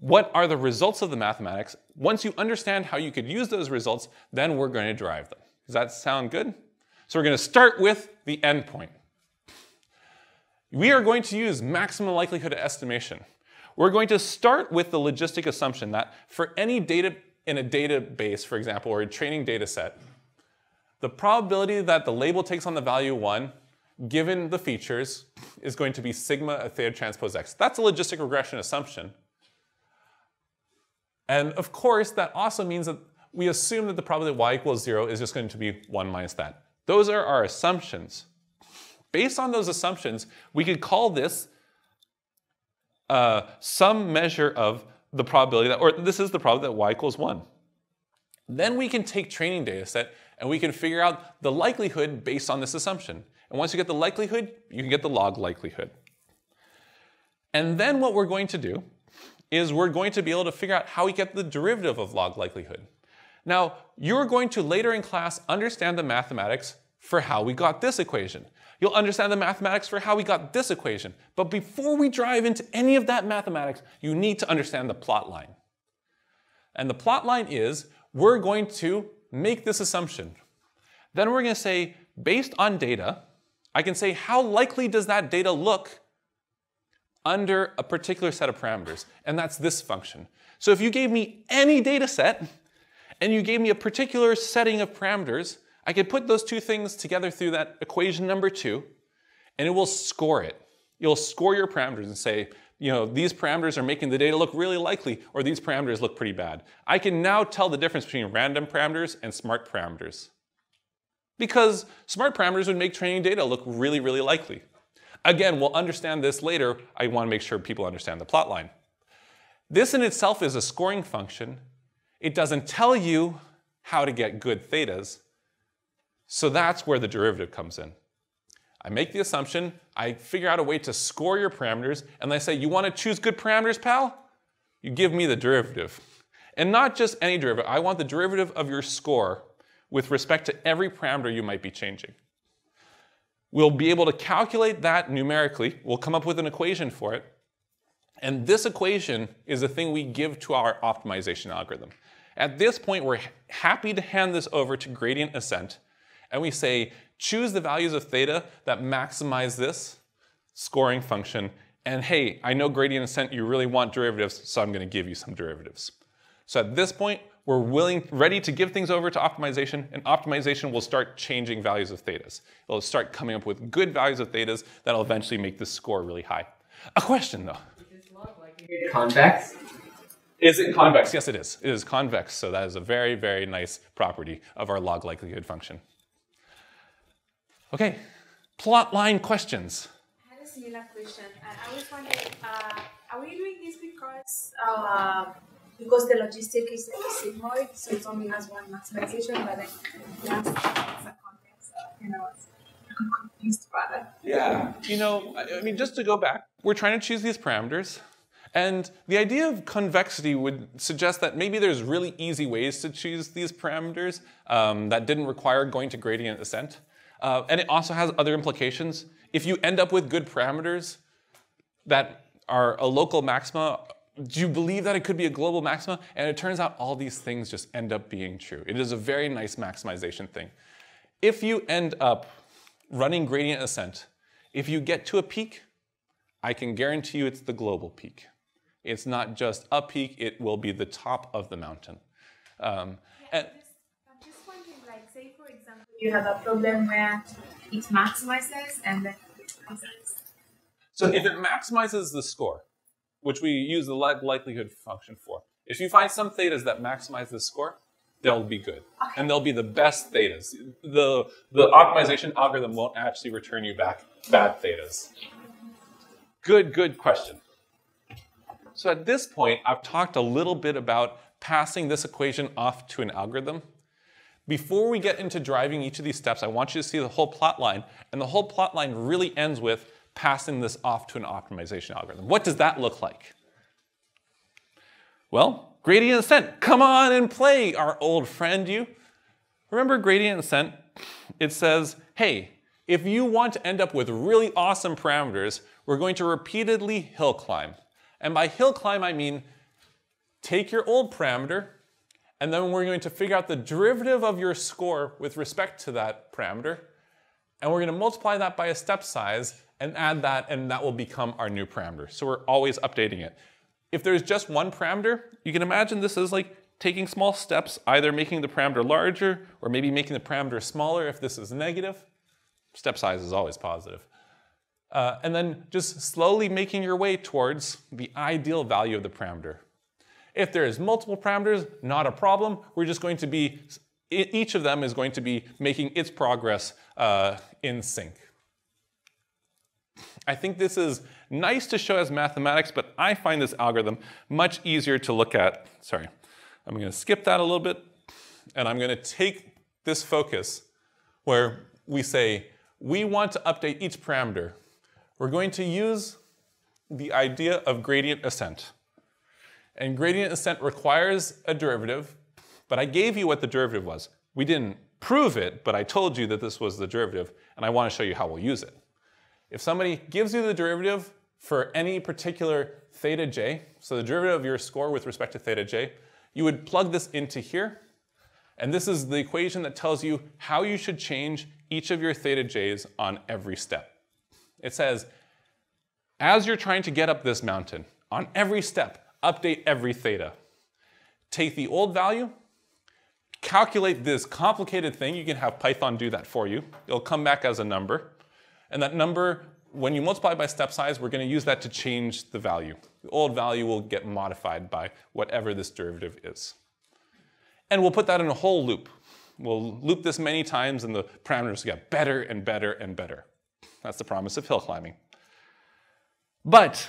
what are the results of the mathematics. Once you understand how you could use those results, then we're going to derive them. Does that sound good? So we're going to start with the endpoint. We are going to use maximum likelihood estimation. We're going to start with the logistic assumption that for any data in a database, for example, or a training data set, the probability that the label takes on the value 1, given the features, is going to be sigma of theta transpose x. That's a logistic regression assumption. And of course, that also means that we assume that the probability y equals 0 is just going to be 1 minus that. Those are our assumptions. Based on those assumptions, we could call this uh, some measure of the probability that, or this is the probability that y equals 1. Then we can take training data set and we can figure out the likelihood based on this assumption. And once you get the likelihood, you can get the log likelihood. And then what we're going to do is we're going to be able to figure out how we get the derivative of log likelihood. Now, you're going to later in class understand the mathematics for how we got this equation. You'll understand the mathematics for how we got this equation. But before we drive into any of that mathematics, you need to understand the plot line. And the plot line is, we're going to make this assumption. Then we're going to say, based on data, I can say how likely does that data look under a particular set of parameters, and that's this function. So if you gave me any data set, and you gave me a particular setting of parameters, I could put those two things together through that equation number two, and it will score it. You'll score your parameters and say, you know, these parameters are making the data look really likely, or these parameters look pretty bad. I can now tell the difference between random parameters and smart parameters. Because smart parameters would make training data look really, really likely. Again, we'll understand this later. I want to make sure people understand the plot line. This in itself is a scoring function. It doesn't tell you how to get good thetas, so that's where the derivative comes in. I make the assumption, I figure out a way to score your parameters, and I say, you want to choose good parameters, pal? You give me the derivative. And not just any derivative, I want the derivative of your score with respect to every parameter you might be changing. We'll be able to calculate that numerically. We'll come up with an equation for it. And this equation is the thing we give to our optimization algorithm. At this point, we're happy to hand this over to gradient ascent, and we say, choose the values of theta that maximize this scoring function, and hey, I know gradient ascent, you really want derivatives, so I'm gonna give you some derivatives. So at this point, we're willing, ready to give things over to optimization, and optimization will start changing values of thetas. It'll start coming up with good values of thetas that'll eventually make the score really high. A question though. Convex? Is it convex? Yes, it is. It is convex, so that is a very, very nice property of our log likelihood function. Okay, plot line questions. I had a similar question, and I was wondering, uh, are we doing this because uh, because the logistic is a sigmoid, so it only has one maximization, but then last it's a context, you know, I'm confused rather. Yeah. You know, I I mean, just to go back, we're trying to choose these parameters. And the idea of convexity would suggest that maybe there's really easy ways to choose these parameters um, that didn't require going to gradient ascent. Uh, and it also has other implications. If you end up with good parameters that are a local maxima, do you believe that it could be a global maxima? And it turns out all these things just end up being true. It is a very nice maximization thing. If you end up running gradient ascent, if you get to a peak, I can guarantee you it's the global peak. It's not just a peak, it will be the top of the mountain. Um, and I'm just wondering, like, say for example, you have a problem where it maximizes and then it minimizes. so if it maximizes the score, which we use the likelihood function for, if you find some thetas that maximize the score, they'll be good. And they'll be the best thetas. The, the optimization algorithm won't actually return you back bad thetas. Good, good question. So at this point, I've talked a little bit about passing this equation off to an algorithm. Before we get into driving each of these steps, I want you to see the whole plot line. And the whole plot line really ends with passing this off to an optimization algorithm. What does that look like? Well, gradient ascent, come on and play, our old friend you. Remember gradient ascent? It says, hey, if you want to end up with really awesome parameters, we're going to repeatedly hill climb. And by hill climb, I mean take your old parameter, and then we're going to figure out the derivative of your score with respect to that parameter, and we're going to multiply that by a step size and add that, and that will become our new parameter. So we're always updating it. If there's just one parameter, you can imagine this is like taking small steps, either making the parameter larger or maybe making the parameter smaller if this is negative. Step size is always positive. Uh, and then just slowly making your way towards the ideal value of the parameter. If there's multiple parameters, not a problem. We're just going to be, each of them is going to be making its progress uh, in sync. I think this is nice to show as mathematics, but I find this algorithm much easier to look at. Sorry, I'm going to skip that a little bit, and I'm going to take this focus where we say we want to update each parameter. We're going to use the idea of gradient ascent. And gradient ascent requires a derivative, but I gave you what the derivative was. We didn't prove it, but I told you that this was the derivative, and I want to show you how we'll use it. If somebody gives you the derivative for any particular theta j, so the derivative of your score with respect to theta j, you would plug this into here, and this is the equation that tells you how you should change each of your theta j's on every step. It says, as you're trying to get up this mountain, on every step, update every theta. Take the old value, calculate this complicated thing. You can have Python do that for you. It'll come back as a number. And that number, when you multiply by step size, we're going to use that to change the value. The old value will get modified by whatever this derivative is. And we'll put that in a whole loop. We'll loop this many times and the parameters get better and better and better. That's the promise of hill climbing. But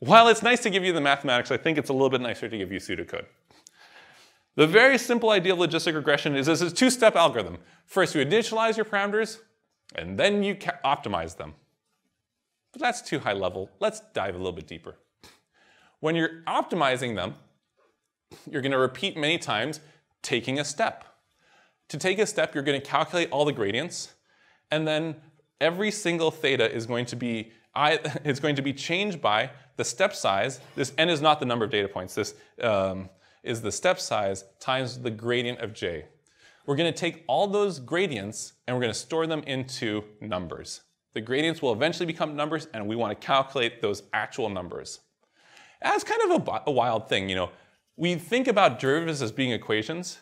while it's nice to give you the mathematics, I think it's a little bit nicer to give you pseudocode. The very simple idea of logistic regression is this is a two-step algorithm. First, you initialize your parameters, and then you optimize them. But that's too high level. Let's dive a little bit deeper. When you're optimizing them, you're going to repeat many times, taking a step. To take a step, you're going to calculate all the gradients, and then every single theta is going to be *laughs* is going to be changed by the step size. This n is not the number of data points. This um, is the step size times the gradient of j. We're going to take all those gradients and we're going to store them into numbers. The gradients will eventually become numbers, and we want to calculate those actual numbers. That's kind of a, a wild thing, you know. We think about derivatives as being equations,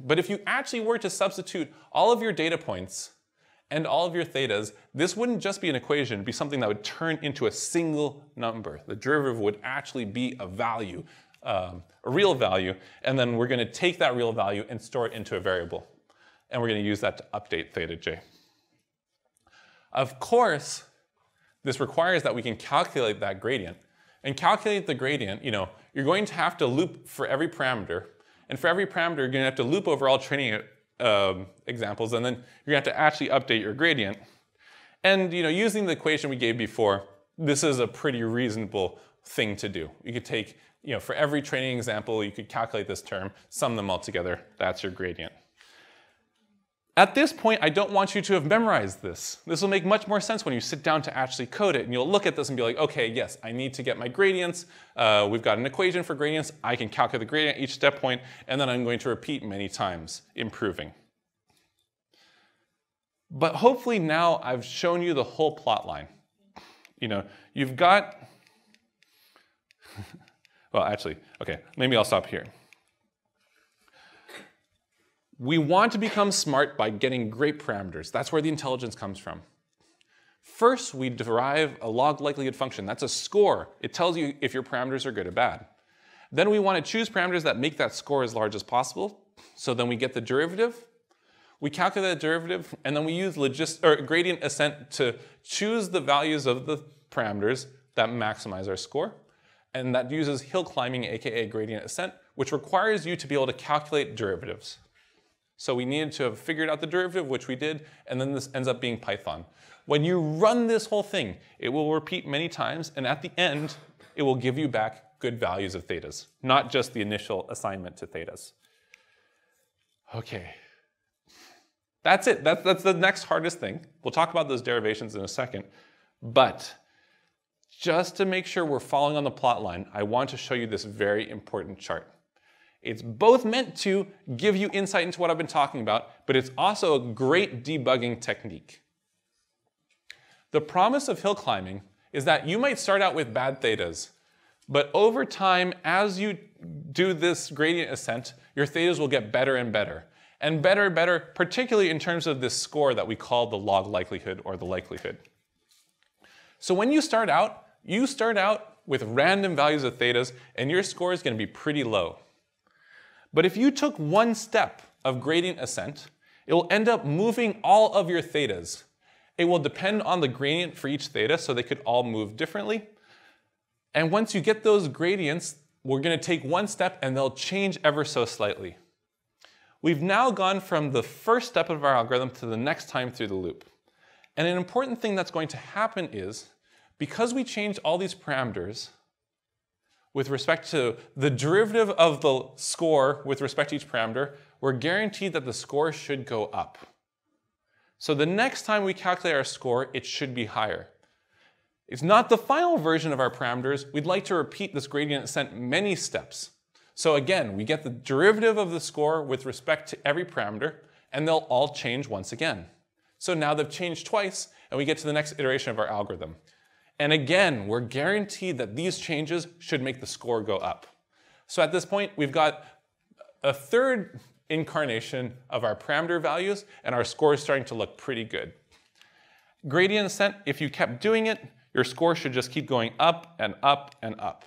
but if you actually were to substitute all of your data points and all of your thetas, this wouldn't just be an equation, it'd be something that would turn into a single number. The derivative would actually be a value, um, a real value, and then we're gonna take that real value and store it into a variable. And we're gonna use that to update theta j. Of course, this requires that we can calculate that gradient. And calculate the gradient, you know, you're going to have to loop for every parameter. And for every parameter, you're gonna have to loop over all training um, examples, and then you're gonna have to actually update your gradient. And you know, using the equation we gave before, this is a pretty reasonable thing to do. You could take, you know, for every training example, you could calculate this term, sum them all together, that's your gradient. At this point, I don't want you to have memorized this. This will make much more sense when you sit down to actually code it, and you'll look at this and be like, okay, yes, I need to get my gradients. Uh, we've got an equation for gradients. I can calculate the gradient at each step point, and then I'm going to repeat many times, improving. But hopefully now I've shown you the whole plot line. You know, you've got, *laughs* well, actually, okay, maybe I'll stop here. We want to become smart by getting great parameters. That's where the intelligence comes from. First, we derive a log likelihood function. That's a score. It tells you if your parameters are good or bad. Then we want to choose parameters that make that score as large as possible. So then we get the derivative. We calculate the derivative, and then we use gradient ascent to choose the values of the parameters that maximize our score. And that uses hill climbing, aka gradient ascent, which requires you to be able to calculate derivatives. So we needed to have figured out the derivative, which we did, and then this ends up being Python. When you run this whole thing, it will repeat many times, and at the end, it will give you back good values of thetas, not just the initial assignment to thetas. Okay. That's it. That's, that's the next hardest thing. We'll talk about those derivations in a second. But just to make sure we're following on the plot line, I want to show you this very important chart. It's both meant to give you insight into what I've been talking about, but it's also a great debugging technique. The promise of hill climbing is that you might start out with bad thetas, but over time, as you do this gradient ascent, your thetas will get better and better. And better and better, particularly in terms of this score that we call the log likelihood or the likelihood. So when you start out, you start out with random values of thetas, and your score is going to be pretty low. But if you took one step of gradient ascent, it will end up moving all of your thetas. It will depend on the gradient for each theta, so they could all move differently. And once you get those gradients, we're gonna take one step and they'll change ever so slightly. We've now gone from the first step of our algorithm to the next time through the loop. And an important thing that's going to happen is, because we changed all these parameters, with respect to the derivative of the score with respect to each parameter, we're guaranteed that the score should go up. So the next time we calculate our score, it should be higher. It's not the final version of our parameters. We'd like to repeat this gradient ascent many steps. So again, we get the derivative of the score with respect to every parameter, and they'll all change once again. So now they've changed twice, and we get to the next iteration of our algorithm. And again, we're guaranteed that these changes should make the score go up. So at this point, we've got a third incarnation of our parameter values, and our score is starting to look pretty good. Gradient ascent, if you kept doing it, your score should just keep going up and up and up.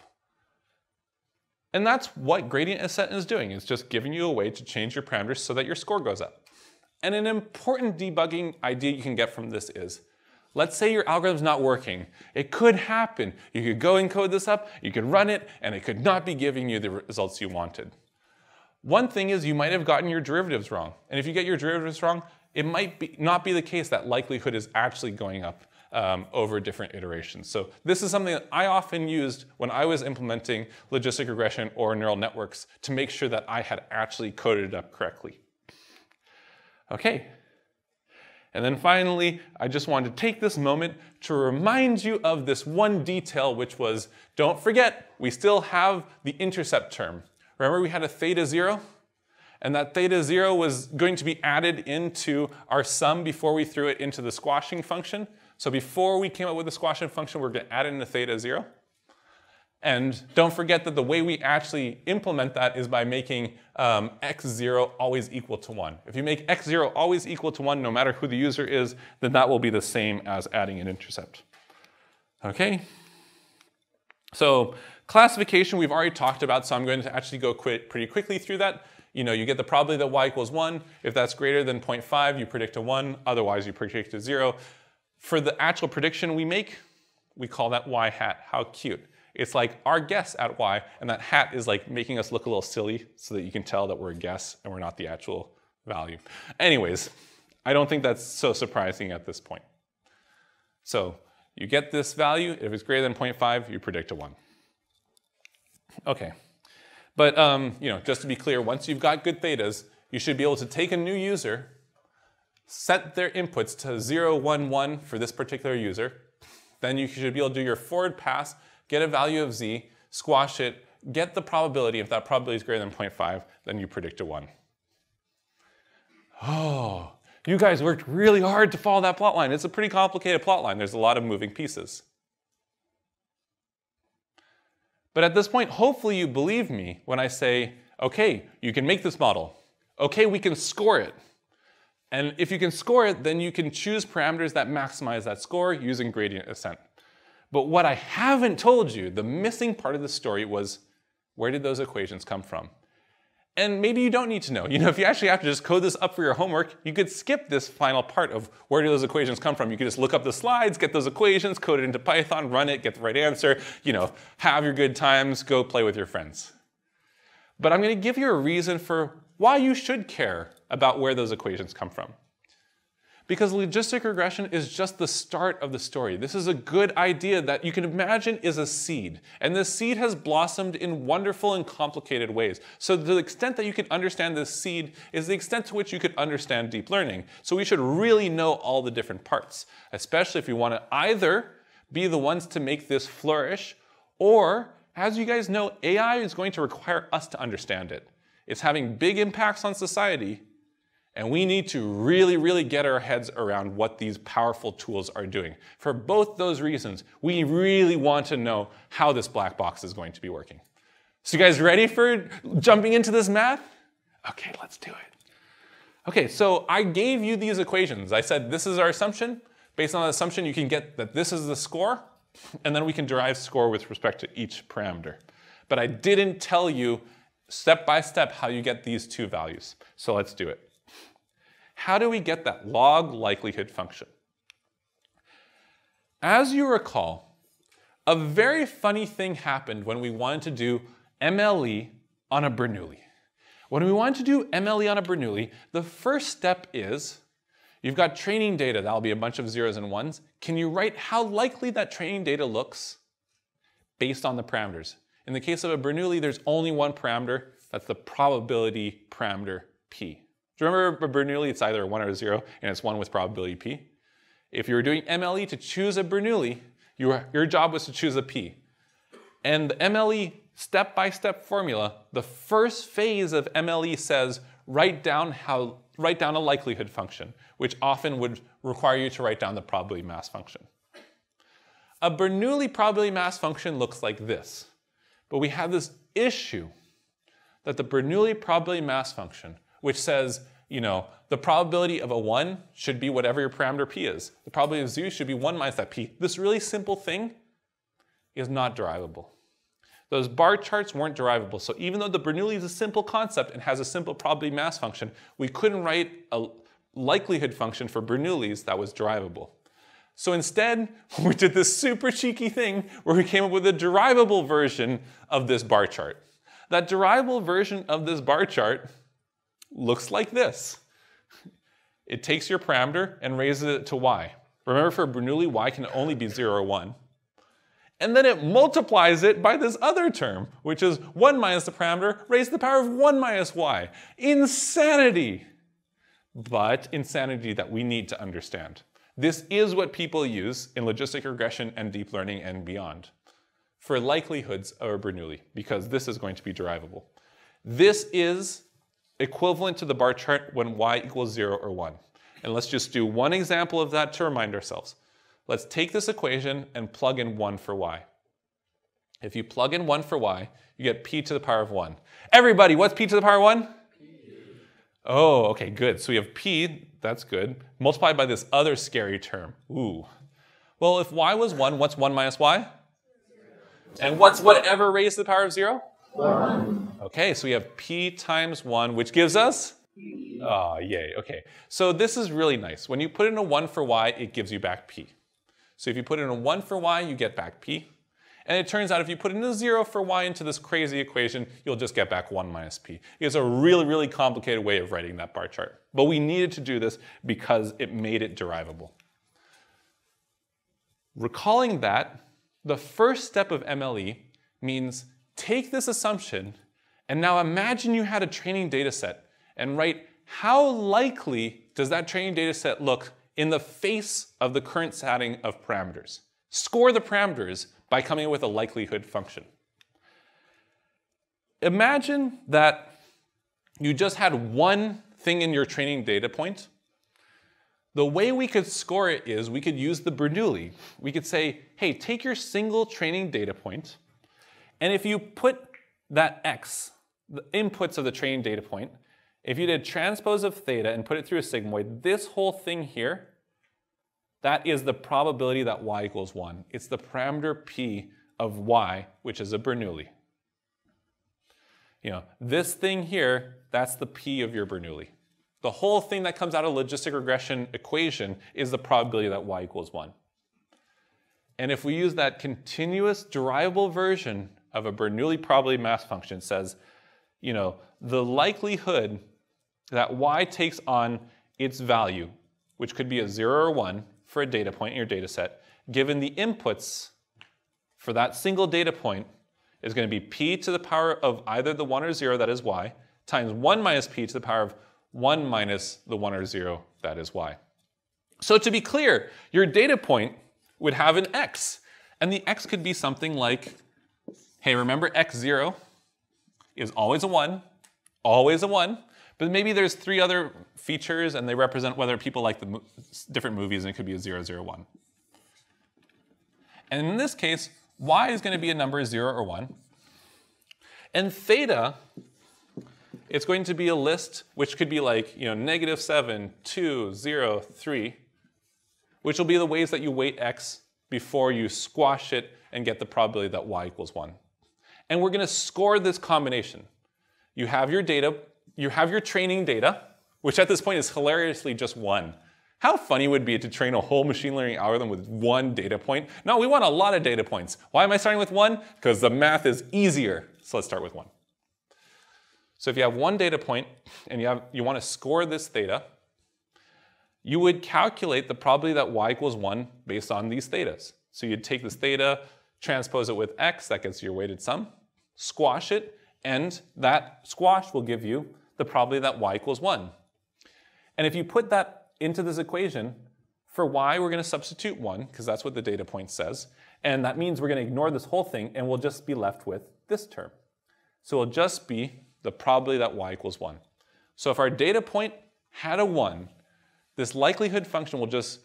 And that's what gradient ascent is doing. It's just giving you a way to change your parameters so that your score goes up. And an important debugging idea you can get from this is Let's say your algorithm's not working. It could happen. You could go and code this up, you could run it, and it could not be giving you the results you wanted. One thing is you might have gotten your derivatives wrong. And if you get your derivatives wrong, it might be, not be the case that likelihood is actually going up. um, over different iterations. So this is something that I often used when I was implementing logistic regression or neural networks to make sure that I had actually coded it up correctly. Okay. And then finally, I just wanted to take this moment to remind you of this one detail, which was, don't forget, we still have the intercept term. Remember we had a theta zero? And that theta zero was going to be added into our sum before we threw it into the squashing function. So before we came up with the squashing function, we're going to add in the theta zero. And don't forget that the way we actually implement that is by making um, x0 always equal to 1. If you make x0 always equal to 1, no matter who the user is, then that will be the same as adding an intercept. Okay? So classification we've already talked about, so I'm going to actually go quick, pretty quickly through that. You know, you get the probability that y equals 1. If that's greater than 0.5, you predict a 1. Otherwise, you predict a 0. For the actual prediction we make, we call that y hat. How cute. It's like our guess at y, and that hat is like making us look a little silly so that you can tell that we're a guess and we're not the actual value. Anyways, I don't think that's so surprising at this point. So you get this value. If it's greater than 0.5, you predict a 1. Okay. But um, you know, just to be clear, once you've got good thetas, you should be able to take a new user, set their inputs to 0, 1, 1 for this particular user. Then you should be able to do your forward pass get a value of z, squash it, get the probability. If that probability is greater than 0.5, then you predict a 1. Oh, you guys worked really hard to follow that plot line. It's a pretty complicated plot line. There's a lot of moving pieces. But at this point, hopefully you believe me when I say, okay, you can make this model. Okay, we can score it. And if you can score it, then you can choose parameters that maximize that score using gradient ascent. But what I haven't told you, the missing part of the story was where did those equations come from? And maybe you don't need to know. You know, if you actually have to just code this up for your homework, you could skip this final part of where do those equations come from. You could just look up the slides, get those equations, code it into Python, run it, get the right answer, you know, have your good times, go play with your friends. But I'm going to give you a reason for why you should care about where those equations come from. Because logistic regression is just the start of the story. This is a good idea that you can imagine is a seed. And this seed has blossomed in wonderful and complicated ways. So the extent that you can understand this seed is the extent to which you could understand deep learning. So we should really know all the different parts, especially if you want to either be the ones to make this flourish, or as you guys know, AI is going to require us to understand it. It's having big impacts on society, and we need to really, really get our heads around what these powerful tools are doing. For both those reasons, we really want to know how this black box is going to be working. So you guys ready for jumping into this math? Okay, let's do it. Okay, so I gave you these equations. I said this is our assumption. Based on that assumption, you can get that this is the score, and then we can derive score with respect to each parameter. But I didn't tell you step by step how you get these two values. So let's do it. How do we get that log likelihood function? As you recall, a very funny thing happened when we wanted to do MLE on a Bernoulli. When we wanted to do MLE on a Bernoulli, the first step is you've got training data, that'll be a bunch of zeros and ones. Can you write how likely that training data looks based on the parameters? In the case of a Bernoulli, there's only one parameter, that's the probability parameter p. Do you remember Bernoulli? It's either a 1 or a 0, and it's 1 with probability p. If you were doing MLE to choose a Bernoulli, your, your job was to choose a p. And the MLE step-by-step formula, the first phase of MLE says write down, how, write down a likelihood function, which often would require you to write down the probability mass function. A Bernoulli probability mass function looks like this. But we have this issue that the Bernoulli probability mass function which says, you know, the probability of a 1 should be whatever your parameter p is. The probability of 0 should be 1 minus that p. This really simple thing is not derivable. Those bar charts weren't derivable. So even though the Bernoulli is a simple concept and has a simple probability mass function, we couldn't write a likelihood function for Bernoullis that was derivable. So instead, *laughs* we did this super cheeky thing where we came up with a derivable version of this bar chart. That derivable version of this bar chart looks like this. It takes your parameter and raises it to y, Remember for Bernoulli, y can only be 0 or 1. And then it multiplies it by this other term, which is 1 minus the parameter raised to the power of 1 minus y. Insanity! But insanity that we need to understand. This is what people use in logistic regression and deep learning and beyond for likelihoods of Bernoulli, because this is going to be derivable. This is equivalent to the bar chart when y equals 0 or 1. And let's just do one example of that to remind ourselves. Let's take this equation and plug in 1 for y. If you plug in 1 for y, you get p to the power of 1. Everybody, what's p to the power of 1? Oh, okay, good. So we have p, that's good, multiplied by this other scary term. Ooh. Well, if y was 1, what's 1 minus y? And what's whatever raised to the power of 0? 1. Okay, so we have p times 1, which gives us? Oh, yay, okay. So this is really nice. When you put in a 1 for y, it gives you back p. So if you put in a 1 for y, you get back p. And it turns out if you put in a 0 for y into this crazy equation, you'll just get back 1 minus p. It's a really, really complicated way of writing that bar chart. But we needed to do this because it made it derivable. Recalling that, the first step of MLE means take this assumption and now imagine you had a training data set and write how likely does that training data set look in the face of the current setting of parameters. Score the parameters by coming up with a likelihood function. Imagine that you just had one thing in your training data point. The way we could score it is we could use the Bernoulli. We could say, hey, take your single training data point, and if you put that x, the inputs of the training data point, if you did transpose of theta and put it through a sigmoid, this whole thing here, that is the probability that y equals 1. It's the parameter p of y, which is a Bernoulli. You know, this thing here, that's the p of your Bernoulli. The whole thing that comes out of logistic regression equation is the probability that y equals 1. And if we use that continuous derivable version of a Bernoulli probability mass function says, you know, the likelihood that y takes on its value, which could be a 0 or 1 for a data point in your data set, given the inputs for that single data point is going to be p to the power of either the 1 or 0, that is y, times 1 minus p to the power of 1 minus the 1 or 0, that is y. So to be clear, your data point would have an x, and the x could be something like, hey, remember x0 is always a 1, always a 1, but maybe there's three other features and they represent whether people like the mo different movies and it could be a 001. And in this case, y is going to be a number 0 or 1. And theta, it's going to be a list which could be like, you know, negative 7, 2, 0, 3, which will be the ways that you weight x before you squash it and get the probability that y equals 1. And we're going to score this combination. You have your data you have your training data, which at this point is hilariously just one. How funny would it be to train a whole machine learning algorithm with one data point? No, we want a lot of data points. Why am I starting with one? Because the math is easier. So let's start with one. So if you have one data point and you, have, you want to score this theta, you would calculate the probability that y equals 1 based on these thetas. So you'd take this theta, transpose it with x, that gets your weighted sum, squash it, and that squash will give you the probability that y equals 1. And if you put that into this equation, for y we're going to substitute 1, because that's what the data point says. And that means we're going to ignore this whole thing, and we'll just be left with this term. So it'll just be the probability that y equals 1. So if our data point had a 1, this likelihood function will just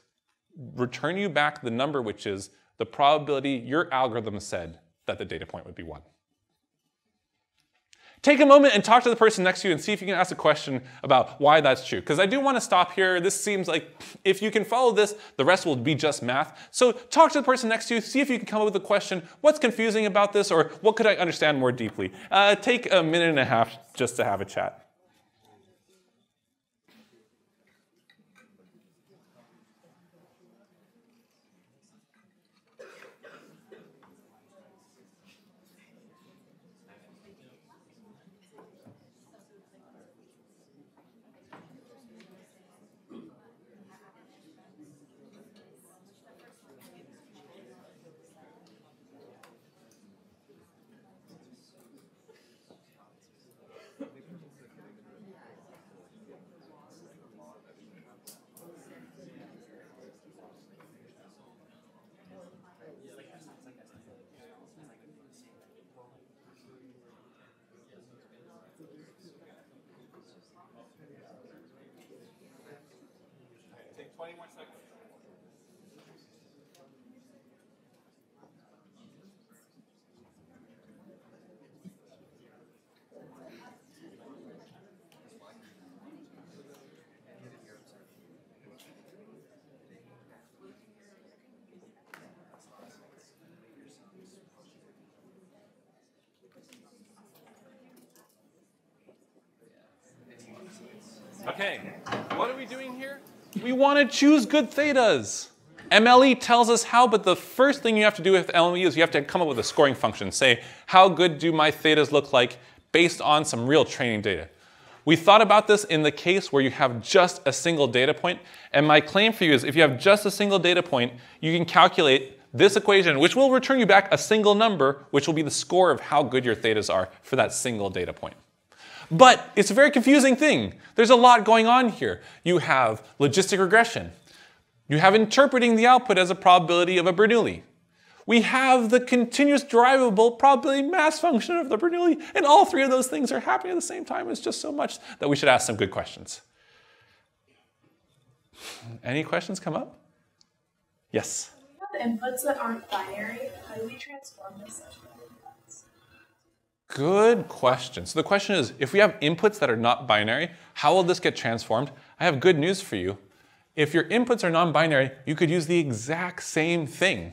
return you back the number which is the probability your algorithm said that the data point would be 1. Take a moment and talk to the person next to you and see if you can ask a question about why that's true. Because I do want to stop here. This seems like if you can follow this, the rest will be just math. So talk to the person next to you, see if you can come up with a question. What's confusing about this, or what could I understand more deeply? Uh, take a minute and a half just to have a chat. Okay, what are we doing here? We want to choose good thetas. MLE tells us how, but the first thing you have to do with MLE is you have to come up with a scoring function. Say, how good do my thetas look like based on some real training data? We thought about this in the case where you have just a single data point, and my claim for you is if you have just a single data point, you can calculate this equation, which will return you back a single number, which will be the score of how good your thetas are for that single data point. But it's a very confusing thing. There's a lot going on here. You have logistic regression. You have interpreting the output as a probability of a Bernoulli. We have the continuous derivable probability mass function of the Bernoulli, and all three of those things are happening at the same time. It's just so much that we should ask some good questions. Any questions come up? Yes. We have inputs that aren't binary. How do we transform this such inputs? Good question. So the question is, if we have inputs that are not binary, how will this get transformed? I have good news for you. If your inputs are non-binary, you could use the exact same thing.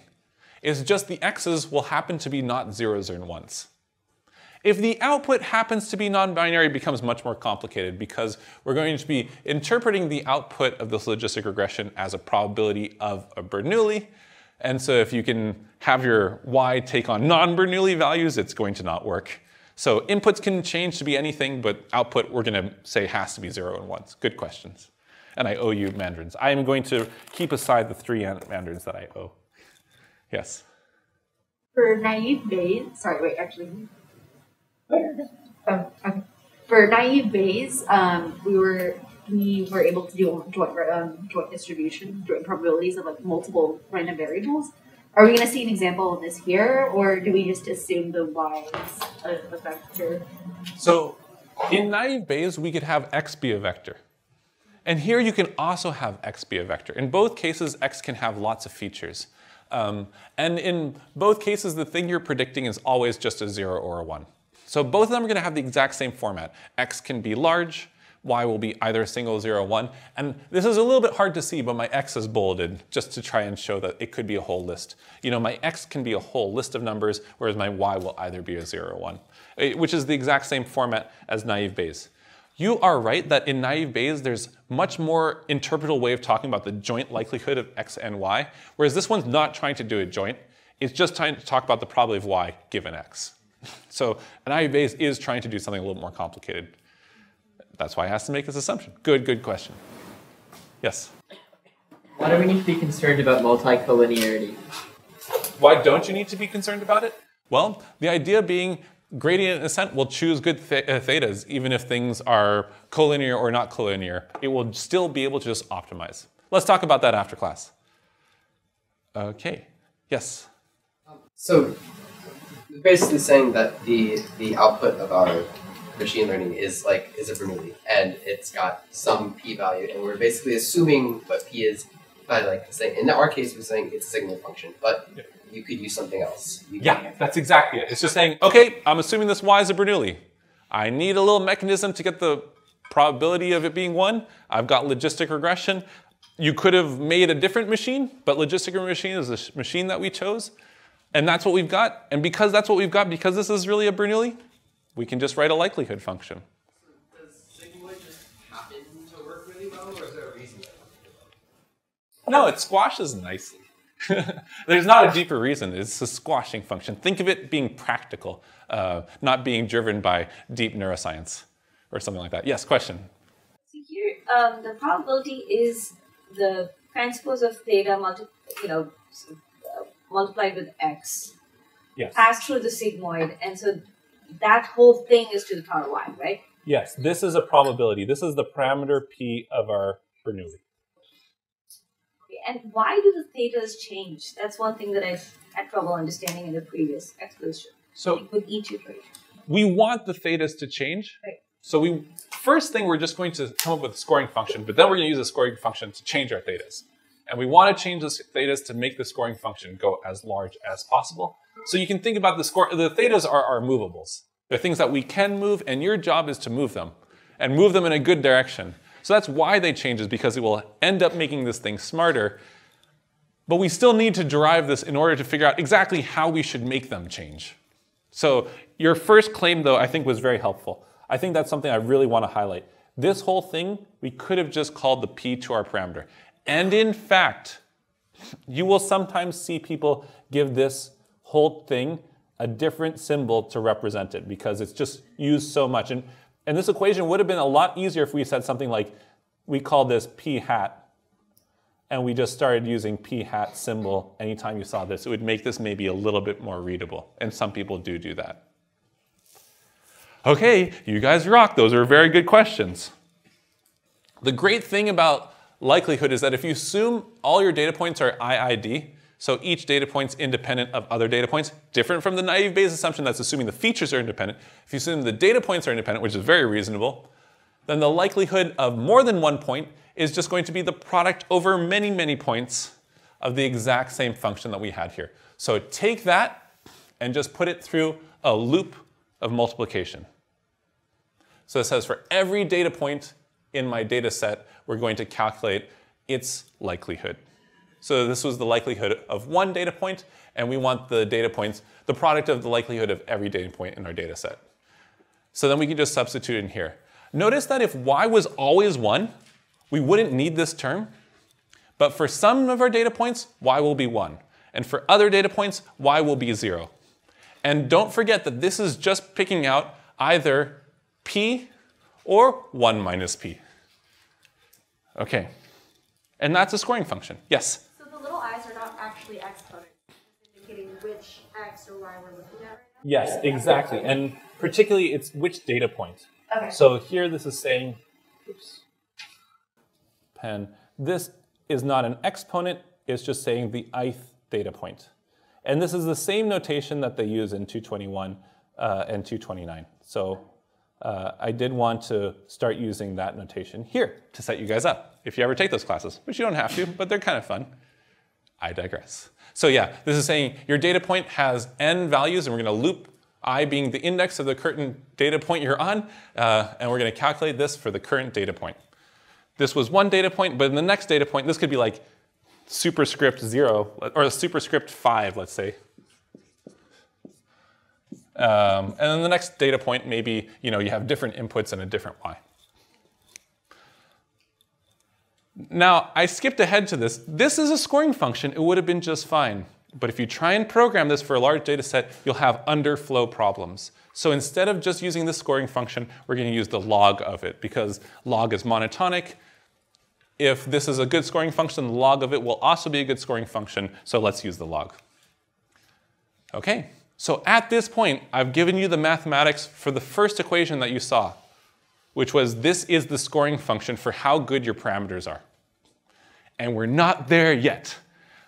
It's just the x's will happen to be not zeros and ones. If the output happens to be non-binary, it becomes much more complicated because we're going to be interpreting the output of this logistic regression as a probability of a Bernoulli. And so if you can have your y take on non-Bernoulli values, it's going to not work. So inputs can change to be anything, but output we're going to say has to be zero and ones. Good questions. And I owe you mandarins. I am going to keep aside the three mandarins that I owe. Yes. For naive Bayes, sorry, wait, actually. Okay. For naive Bayes, um, we were we were able to do joint um, joint distribution, joint probabilities of like multiple random variables. Are we going to see an example of this here, or do we just assume the y is a, vector? So in naive Bayes, we could have x be a vector. And here you can also have x be a vector. In both cases, x can have lots of features. Um, and in both cases, the thing you're predicting is always just a zero or a one. So both of them are gonna have the exact same format. X can be large, Y will be either a single, zero, one. And this is a little bit hard to see, but my X is bolded just to try and show that it could be a whole list. You know, my X can be a whole list of numbers, whereas my Y will either be a zero or one, eh, which is the exact same format as naive Bayes. You are right that in naive Bayes, there's much more interpretable way of talking about the joint likelihood of x and y, whereas this one's not trying to do a joint. It's just trying to talk about the probability of y given x. *laughs* So naive Bayes is trying to do something a little more complicated. That's why it has to make this assumption. Good, good question. Yes? Why do we need to be concerned about multi-collinearity? Why don't you need to be concerned about it? Well, the idea being gradient ascent will choose good th uh, thetas, even if things are collinear or not collinear. It will still be able to just optimize. Let's talk about that after class. Okay, yes? So basically saying that the the output of our machine learning is like is a Bernoulli and it's got some p-value and we're basically assuming what p is by like saying in our case we're saying it's a sigmoid function, but you could use something else. You Yeah, that's exactly it. It's just saying, okay, I'm assuming this y is a Bernoulli. I need a little mechanism to get the probability of it being one. I've got logistic regression. You could have made a different machine, but logistic machine is the machine that we chose. And that's what we've got. And because that's what we've got, because this is really a Bernoulli, we can just write a likelihood function. Does sigmoid just happen to work really well, or is there a reason? No, it squashes nicely. *laughs* There's not a deeper reason. It's a squashing function. Think of it being practical, uh, not being driven by deep neuroscience or something like that. Yes, question. So here, um, the probability is the transpose of theta multi, you know, uh, multiplied with x, Yes. passed through the sigmoid, and so that whole thing is to the power of y, right? Yes, this is a probability. This is the parameter p of our Bernoulli. Okay, And why do the thetas change? That's one thing that I had trouble understanding in the previous explanation. So Like with each iteration. we want the thetas to change. Right. So we first thing, we're just going to come up with a scoring function, but then we're going to use a scoring function to change our thetas. And we want to change the thetas to make the scoring function go as large as possible. So you can think about the score, the thetas are our movables. They're things that we can move, and your job is to move them and move them in a good direction. So that's why they change, is because it will end up making this thing smarter. But we still need to derive this in order to figure out exactly how we should make them change. So your first claim, though, I think was very helpful. I think that's something I really want to highlight. This whole thing, we could have just called the p to our parameter. And in fact, you will sometimes see people give this whole thing a different symbol to represent it because it's just used so much. And, and this equation would have been a lot easier if we said something like, we call this p hat, and we just started using p hat symbol anytime you saw this. It would make this maybe a little bit more readable, and some people do do that. Okay, you guys rock. Those are very good questions. The great thing about likelihood is that if you assume all your data points are IID, so each data point's independent of other data points, different from the naive Bayes assumption that's assuming the features are independent. If you assume the data points are independent, which is very reasonable, then the likelihood of more than one point is just going to be the product over many, many points of the exact same function that we had here. So take that and just put it through a loop of multiplication. So it says for every data point in my data set, we're going to calculate its likelihood. So this was the likelihood of one data point, and we want the data points, the product of the likelihood of every data point in our data set. So then we can just substitute in here. Notice that if y was always 1, we wouldn't need this term. But for some of our data points, y will be 1. And for other data points, y will be 0. And don't forget that this is just picking out either p or 1 minus p. Okay. And that's a scoring function. Yes? So the little i's are not actually exponents, indicating which x or y we're looking at right now? Yes, exactly. And particularly, it's which data point. Okay. So here this is saying, oops, pen, this is not an exponent, it's just saying the ith data point. And this is the same notation that they use in 221 uh, and 229. So uh, I did want to start using that notation here to set you guys up if you ever take those classes, which you don't have to, but they're kind of fun. I digress. So yeah, this is saying your data point has n values, and we're going to loop i being the index of the current data point you're on, uh, and we're going to calculate this for the current data point. This was one data point, but in the next data point, this could be like superscript 0, or superscript 5, let's say. Um, and then the next data point, maybe you know you have different inputs and a different y. Now, I skipped ahead to this. This is a scoring function. It would have been just fine. But if you try and program this for a large data set, you'll have underflow problems. So instead of just using the scoring function, we're going to use the log of it because log is monotonic. If this is a good scoring function, the log of it will also be a good scoring function. So let's use the log. Okay, so at this point, I've given you the mathematics for the first equation that you saw, which was this is the scoring function for how good your parameters are. And we're not there yet.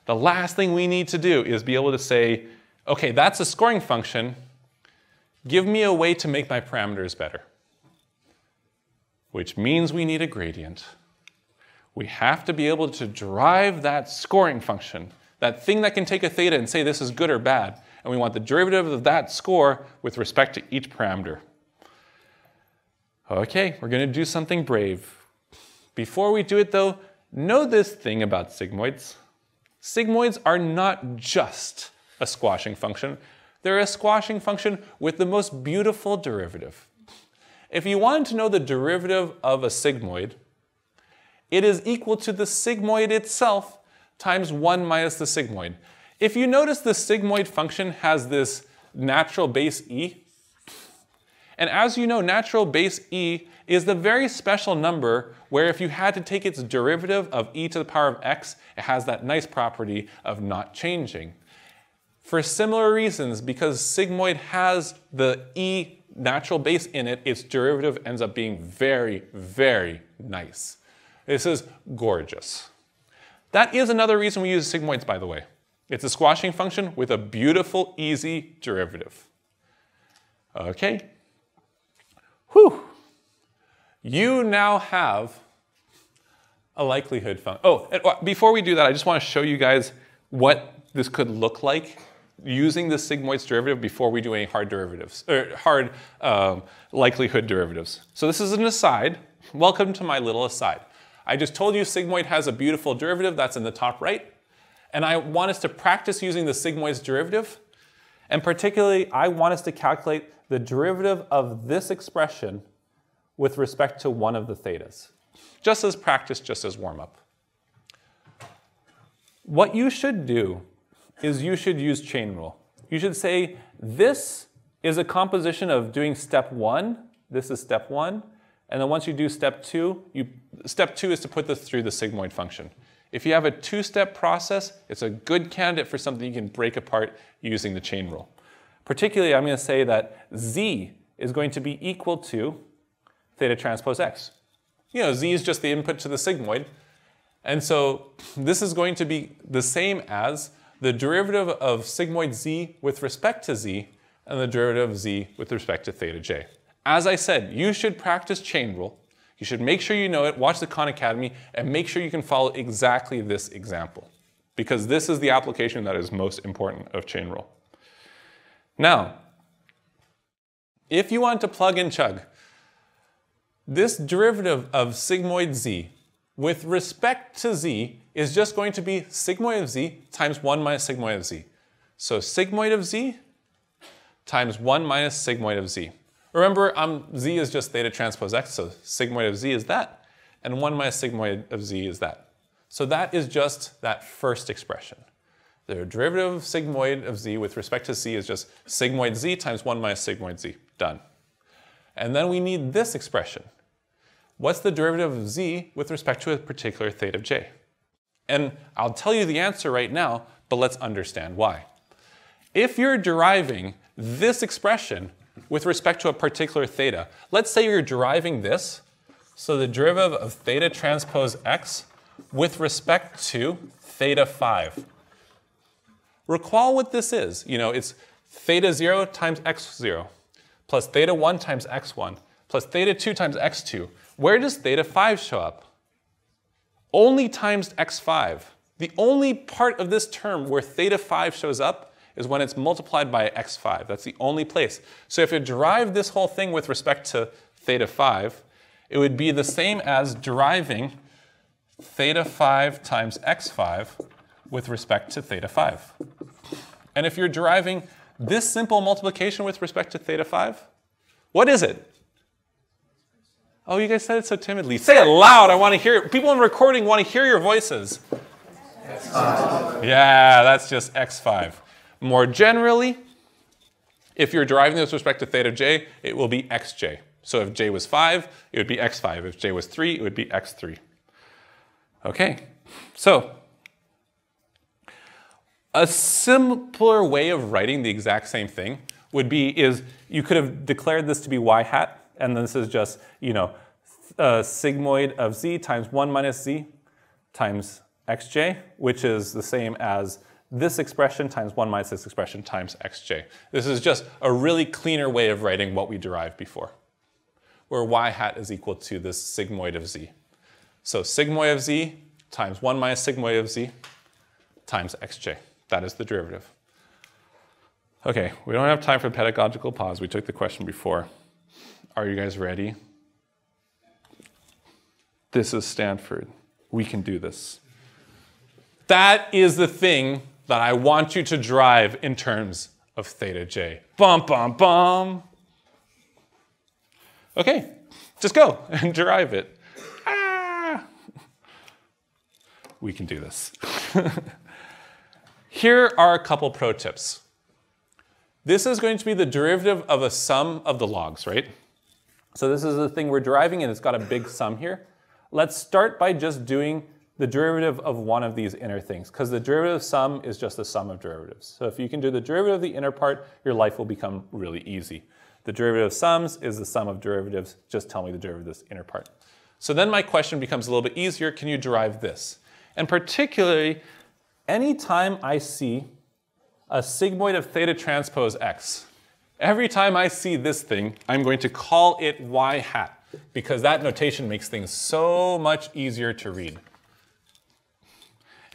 The last thing we need to do is be able to say, okay, that's a scoring function. Give me a way to make my parameters better. Which means we need a gradient. We have to be able to drive that scoring function, that thing that can take a theta and say this is good or bad. And we want the derivative of that score with respect to each parameter. Okay, we're going to do something brave. Before we do it though, know this thing about sigmoids. Sigmoids are not just a squashing function. They're a squashing function with the most beautiful derivative. If you wanted to know the derivative of a sigmoid, it is equal to the sigmoid itself times 1 minus the sigmoid. If you notice the sigmoid function has this natural base e, and as you know, natural base e is the very special number where if you had to take its derivative of e to the power of x, it has that nice property of not changing. For similar reasons, because sigmoid has the e natural base in it, its derivative ends up being very, very nice. This is gorgeous. That is another reason we use sigmoids, by the way. It's a squashing function with a beautiful, easy derivative. Okay. Whew. you now have a likelihood function. Oh, uh, before we do that, I just want to show you guys what this could look like using the sigmoid's derivative before we do any hard derivatives, or hard um, likelihood derivatives. So this is an aside. Welcome to my little aside. I just told you sigmoid has a beautiful derivative that's in the top right. And I want us to practice using the sigmoid's derivative. And particularly, I want us to calculate the derivative of this expression with respect to one of the thetas. Just as practice, just as warm up. What you should do is you should use chain rule. You should say, this is a composition of doing step one, this is step one, and then once you do step two, you, step two is to put this through the sigmoid function. If you have a two-step process, it's a good candidate for something you can break apart using the chain rule. Particularly, I'm going to say that z is going to be equal to theta transpose x. You know, z is just the input to the sigmoid. And so this is going to be the same as the derivative of sigmoid z with respect to z and the derivative of z with respect to theta j. As I said, you should practice chain rule. You should make sure you know it, watch the Khan Academy, and make sure you can follow exactly this example. Because this is the application that is most important of chain rule. Now, if you want to plug and chug, this derivative of sigmoid z with respect to z is just going to be sigmoid of z times 1 minus sigmoid of z. So sigmoid of z times 1 minus sigmoid of z. Remember, um, z is just theta transpose x, so sigmoid of z is that, and 1 minus sigmoid of z is that. So that is just that first expression. The derivative of sigmoid of z with respect to z is just sigmoid z times 1 minus sigmoid z. Done. And then we need this expression. What's the derivative of z with respect to a particular theta of j? And I'll tell you the answer right now, but let's understand why. If you're deriving this expression with respect to a particular theta, let's say you're deriving this, so the derivative of theta transpose x with respect to theta 5. Recall what this is. You know, it's theta 0 times x0 plus theta 1 times x1 plus theta 2 times x2. Where does theta 5 show up? Only times x5. The only part of this term where theta 5 shows up is when it's multiplied by x5. That's the only place. So if you derive this whole thing with respect to theta 5, it would be the same as deriving theta 5 times x5 with respect to theta 5. And if you're deriving this simple multiplication with respect to theta 5, what is it? Oh, you guys said it so timidly. Say it loud. I want to hear it. People in recording want to hear your voices. X5. Yeah, that's just x5. More generally, if you're deriving this with respect to theta j, it will be xj. So if j was 5, it would be x5. If j was 3, it would be x3. Okay, so a simpler way of writing the exact same thing would be is you could have declared this to be y hat, and this is just, you know, uh, sigmoid of z times 1 minus z times xj, which is the same as this expression times 1 minus this expression times xj. This is just a really cleaner way of writing what we derived before, where y hat is equal to this sigmoid of z. So sigmoid of z times 1 minus sigmoid of z times xj. That is the derivative. Okay, we don't have time for pedagogical pause. We took the question before. Are you guys ready? This is Stanford. We can do this. That is the thing that I want you to drive in terms of theta j. Bum, bum, bum. Okay, just go *laughs* and derive it. Ah. We can do this. *laughs* Here are a couple pro tips. This is going to be the derivative of a sum of the logs, right? So this is the thing we're deriving and it's got a big sum here. Let's start by just doing the derivative of one of these inner things because the derivative of sum is just the sum of derivatives. So if you can do the derivative of the inner part, your life will become really easy. The derivative of sums is the sum of derivatives. Just tell me the derivative of this inner part. So then my question becomes a little bit easier. Can you derive this? And particularly, anytime I see a sigmoid of theta transpose x. Every time I see this thing, I'm going to call it y hat. because that notation makes things so much easier to read.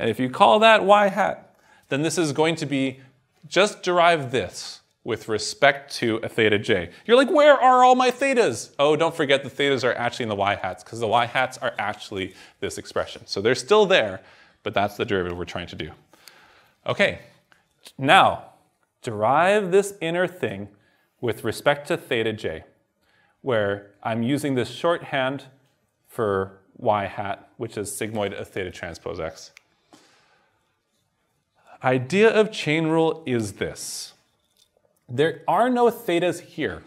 And if you call that y hat, then this is going to be just derive this with respect to a theta j. You're like, where are all my thetas? Oh, don't forget the thetas are actually in the y hats because the y hats are actually this expression. So they're still there, but that's the derivative we're trying to do. Okay, now derive this inner thing with respect to theta j, where I'm using this shorthand for y hat, which is sigmoid of theta transpose x. Idea of chain rule is this. There are no thetas here.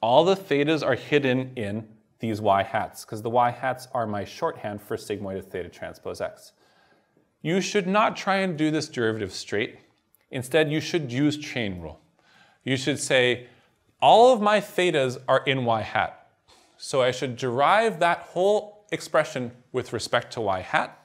All the thetas are hidden in these y hats, because the y hats are my shorthand for sigmoid of theta transpose x. You should not try and do this derivative straight. Instead, you should use chain rule. You should say, all of my thetas are in y hat. So I should derive that whole expression with respect to y hat,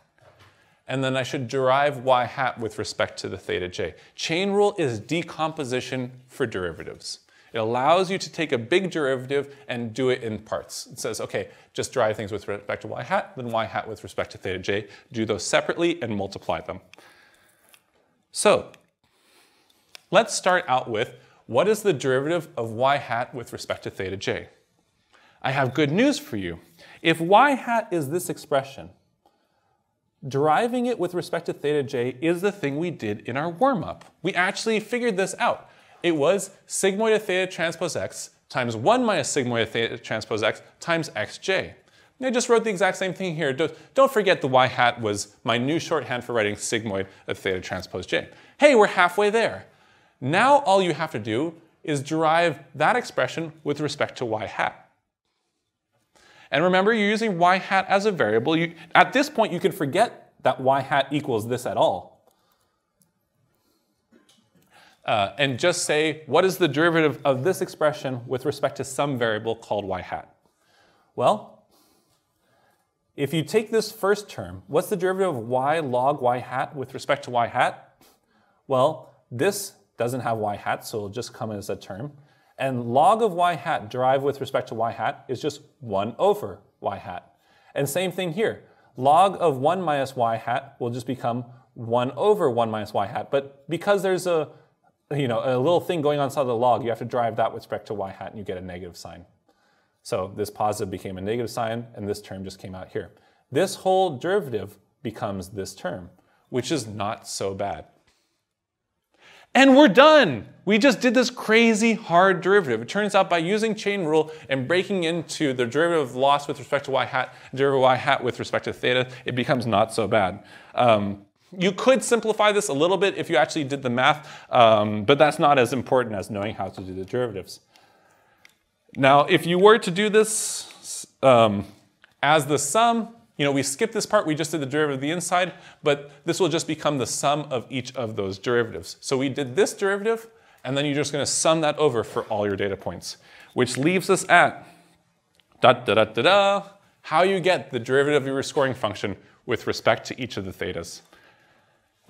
and then I should derive y hat with respect to the theta j. Chain rule is decomposition for derivatives. It allows you to take a big derivative and do it in parts. It says, okay, just derive things with respect to y hat, then y hat with respect to theta j. Do those separately and multiply them. So let's start out with what is the derivative of y hat with respect to theta j? I have good news for you. If y hat is this expression, deriving it with respect to theta j is the thing we did in our warm-up. We actually figured this out. It was sigmoid of theta transpose x times 1 minus sigmoid of theta transpose x times xj. And I just wrote the exact same thing here. Don't forget the y hat was my new shorthand for writing sigmoid of theta transpose j. Hey, we're halfway there. Now all you have to do is derive that expression with respect to y hat. And remember, you're using y hat as a variable. You, at this point, you can forget that y hat equals this at all. Uh, and just say, what is the derivative of this expression with respect to some variable called y hat? Well, if you take this first term, what's the derivative of y log y hat with respect to y hat? Well, this doesn't have y hat, so it'll just come as a term. And log of y hat derived with respect to y hat is just 1 over y hat. And same thing here. Log of 1 minus y hat will just become 1 over 1 minus y hat. But because there's a you know, a little thing going on inside the log, you have to drive that with respect to y hat and you get a negative sign. So this positive became a negative sign and this term just came out here. This whole derivative becomes this term, which is not so bad. And we're done. We just did this crazy hard derivative. It turns out by using chain rule and breaking into the derivative of loss with respect to y hat, derivative of y hat with respect to theta, it becomes not so bad. Um, you could simplify this a little bit if you actually did the math, um, but that's not as important as knowing how to do the derivatives. Now, if you were to do this um, as the sum, you know, we skipped this part, we just did the derivative of the inside, but this will just become the sum of each of those derivatives. So we did this derivative, and then you're just gonna sum that over for all your data points, which leaves us at da da da da da, how you get the derivative of your scoring function with respect to each of the thetas.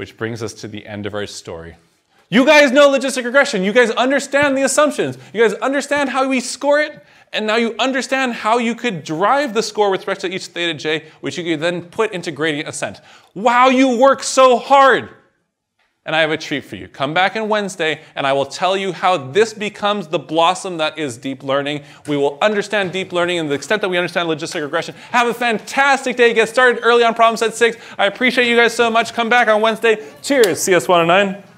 Which brings us to the end of our story. You guys know logistic regression. You guys understand the assumptions. You guys understand how we score it. And now you understand how you could derive the score with respect to each theta j, which you could then put into gradient ascent. Wow, you work so hard. And I have a treat for you. Come back on Wednesday and I will tell you how this becomes the blossom that is deep learning. We will understand deep learning and the extent that we understand logistic regression. Have a fantastic day. Get started early on problem set six. I appreciate you guys so much. Come back on Wednesday. Cheers, CS109.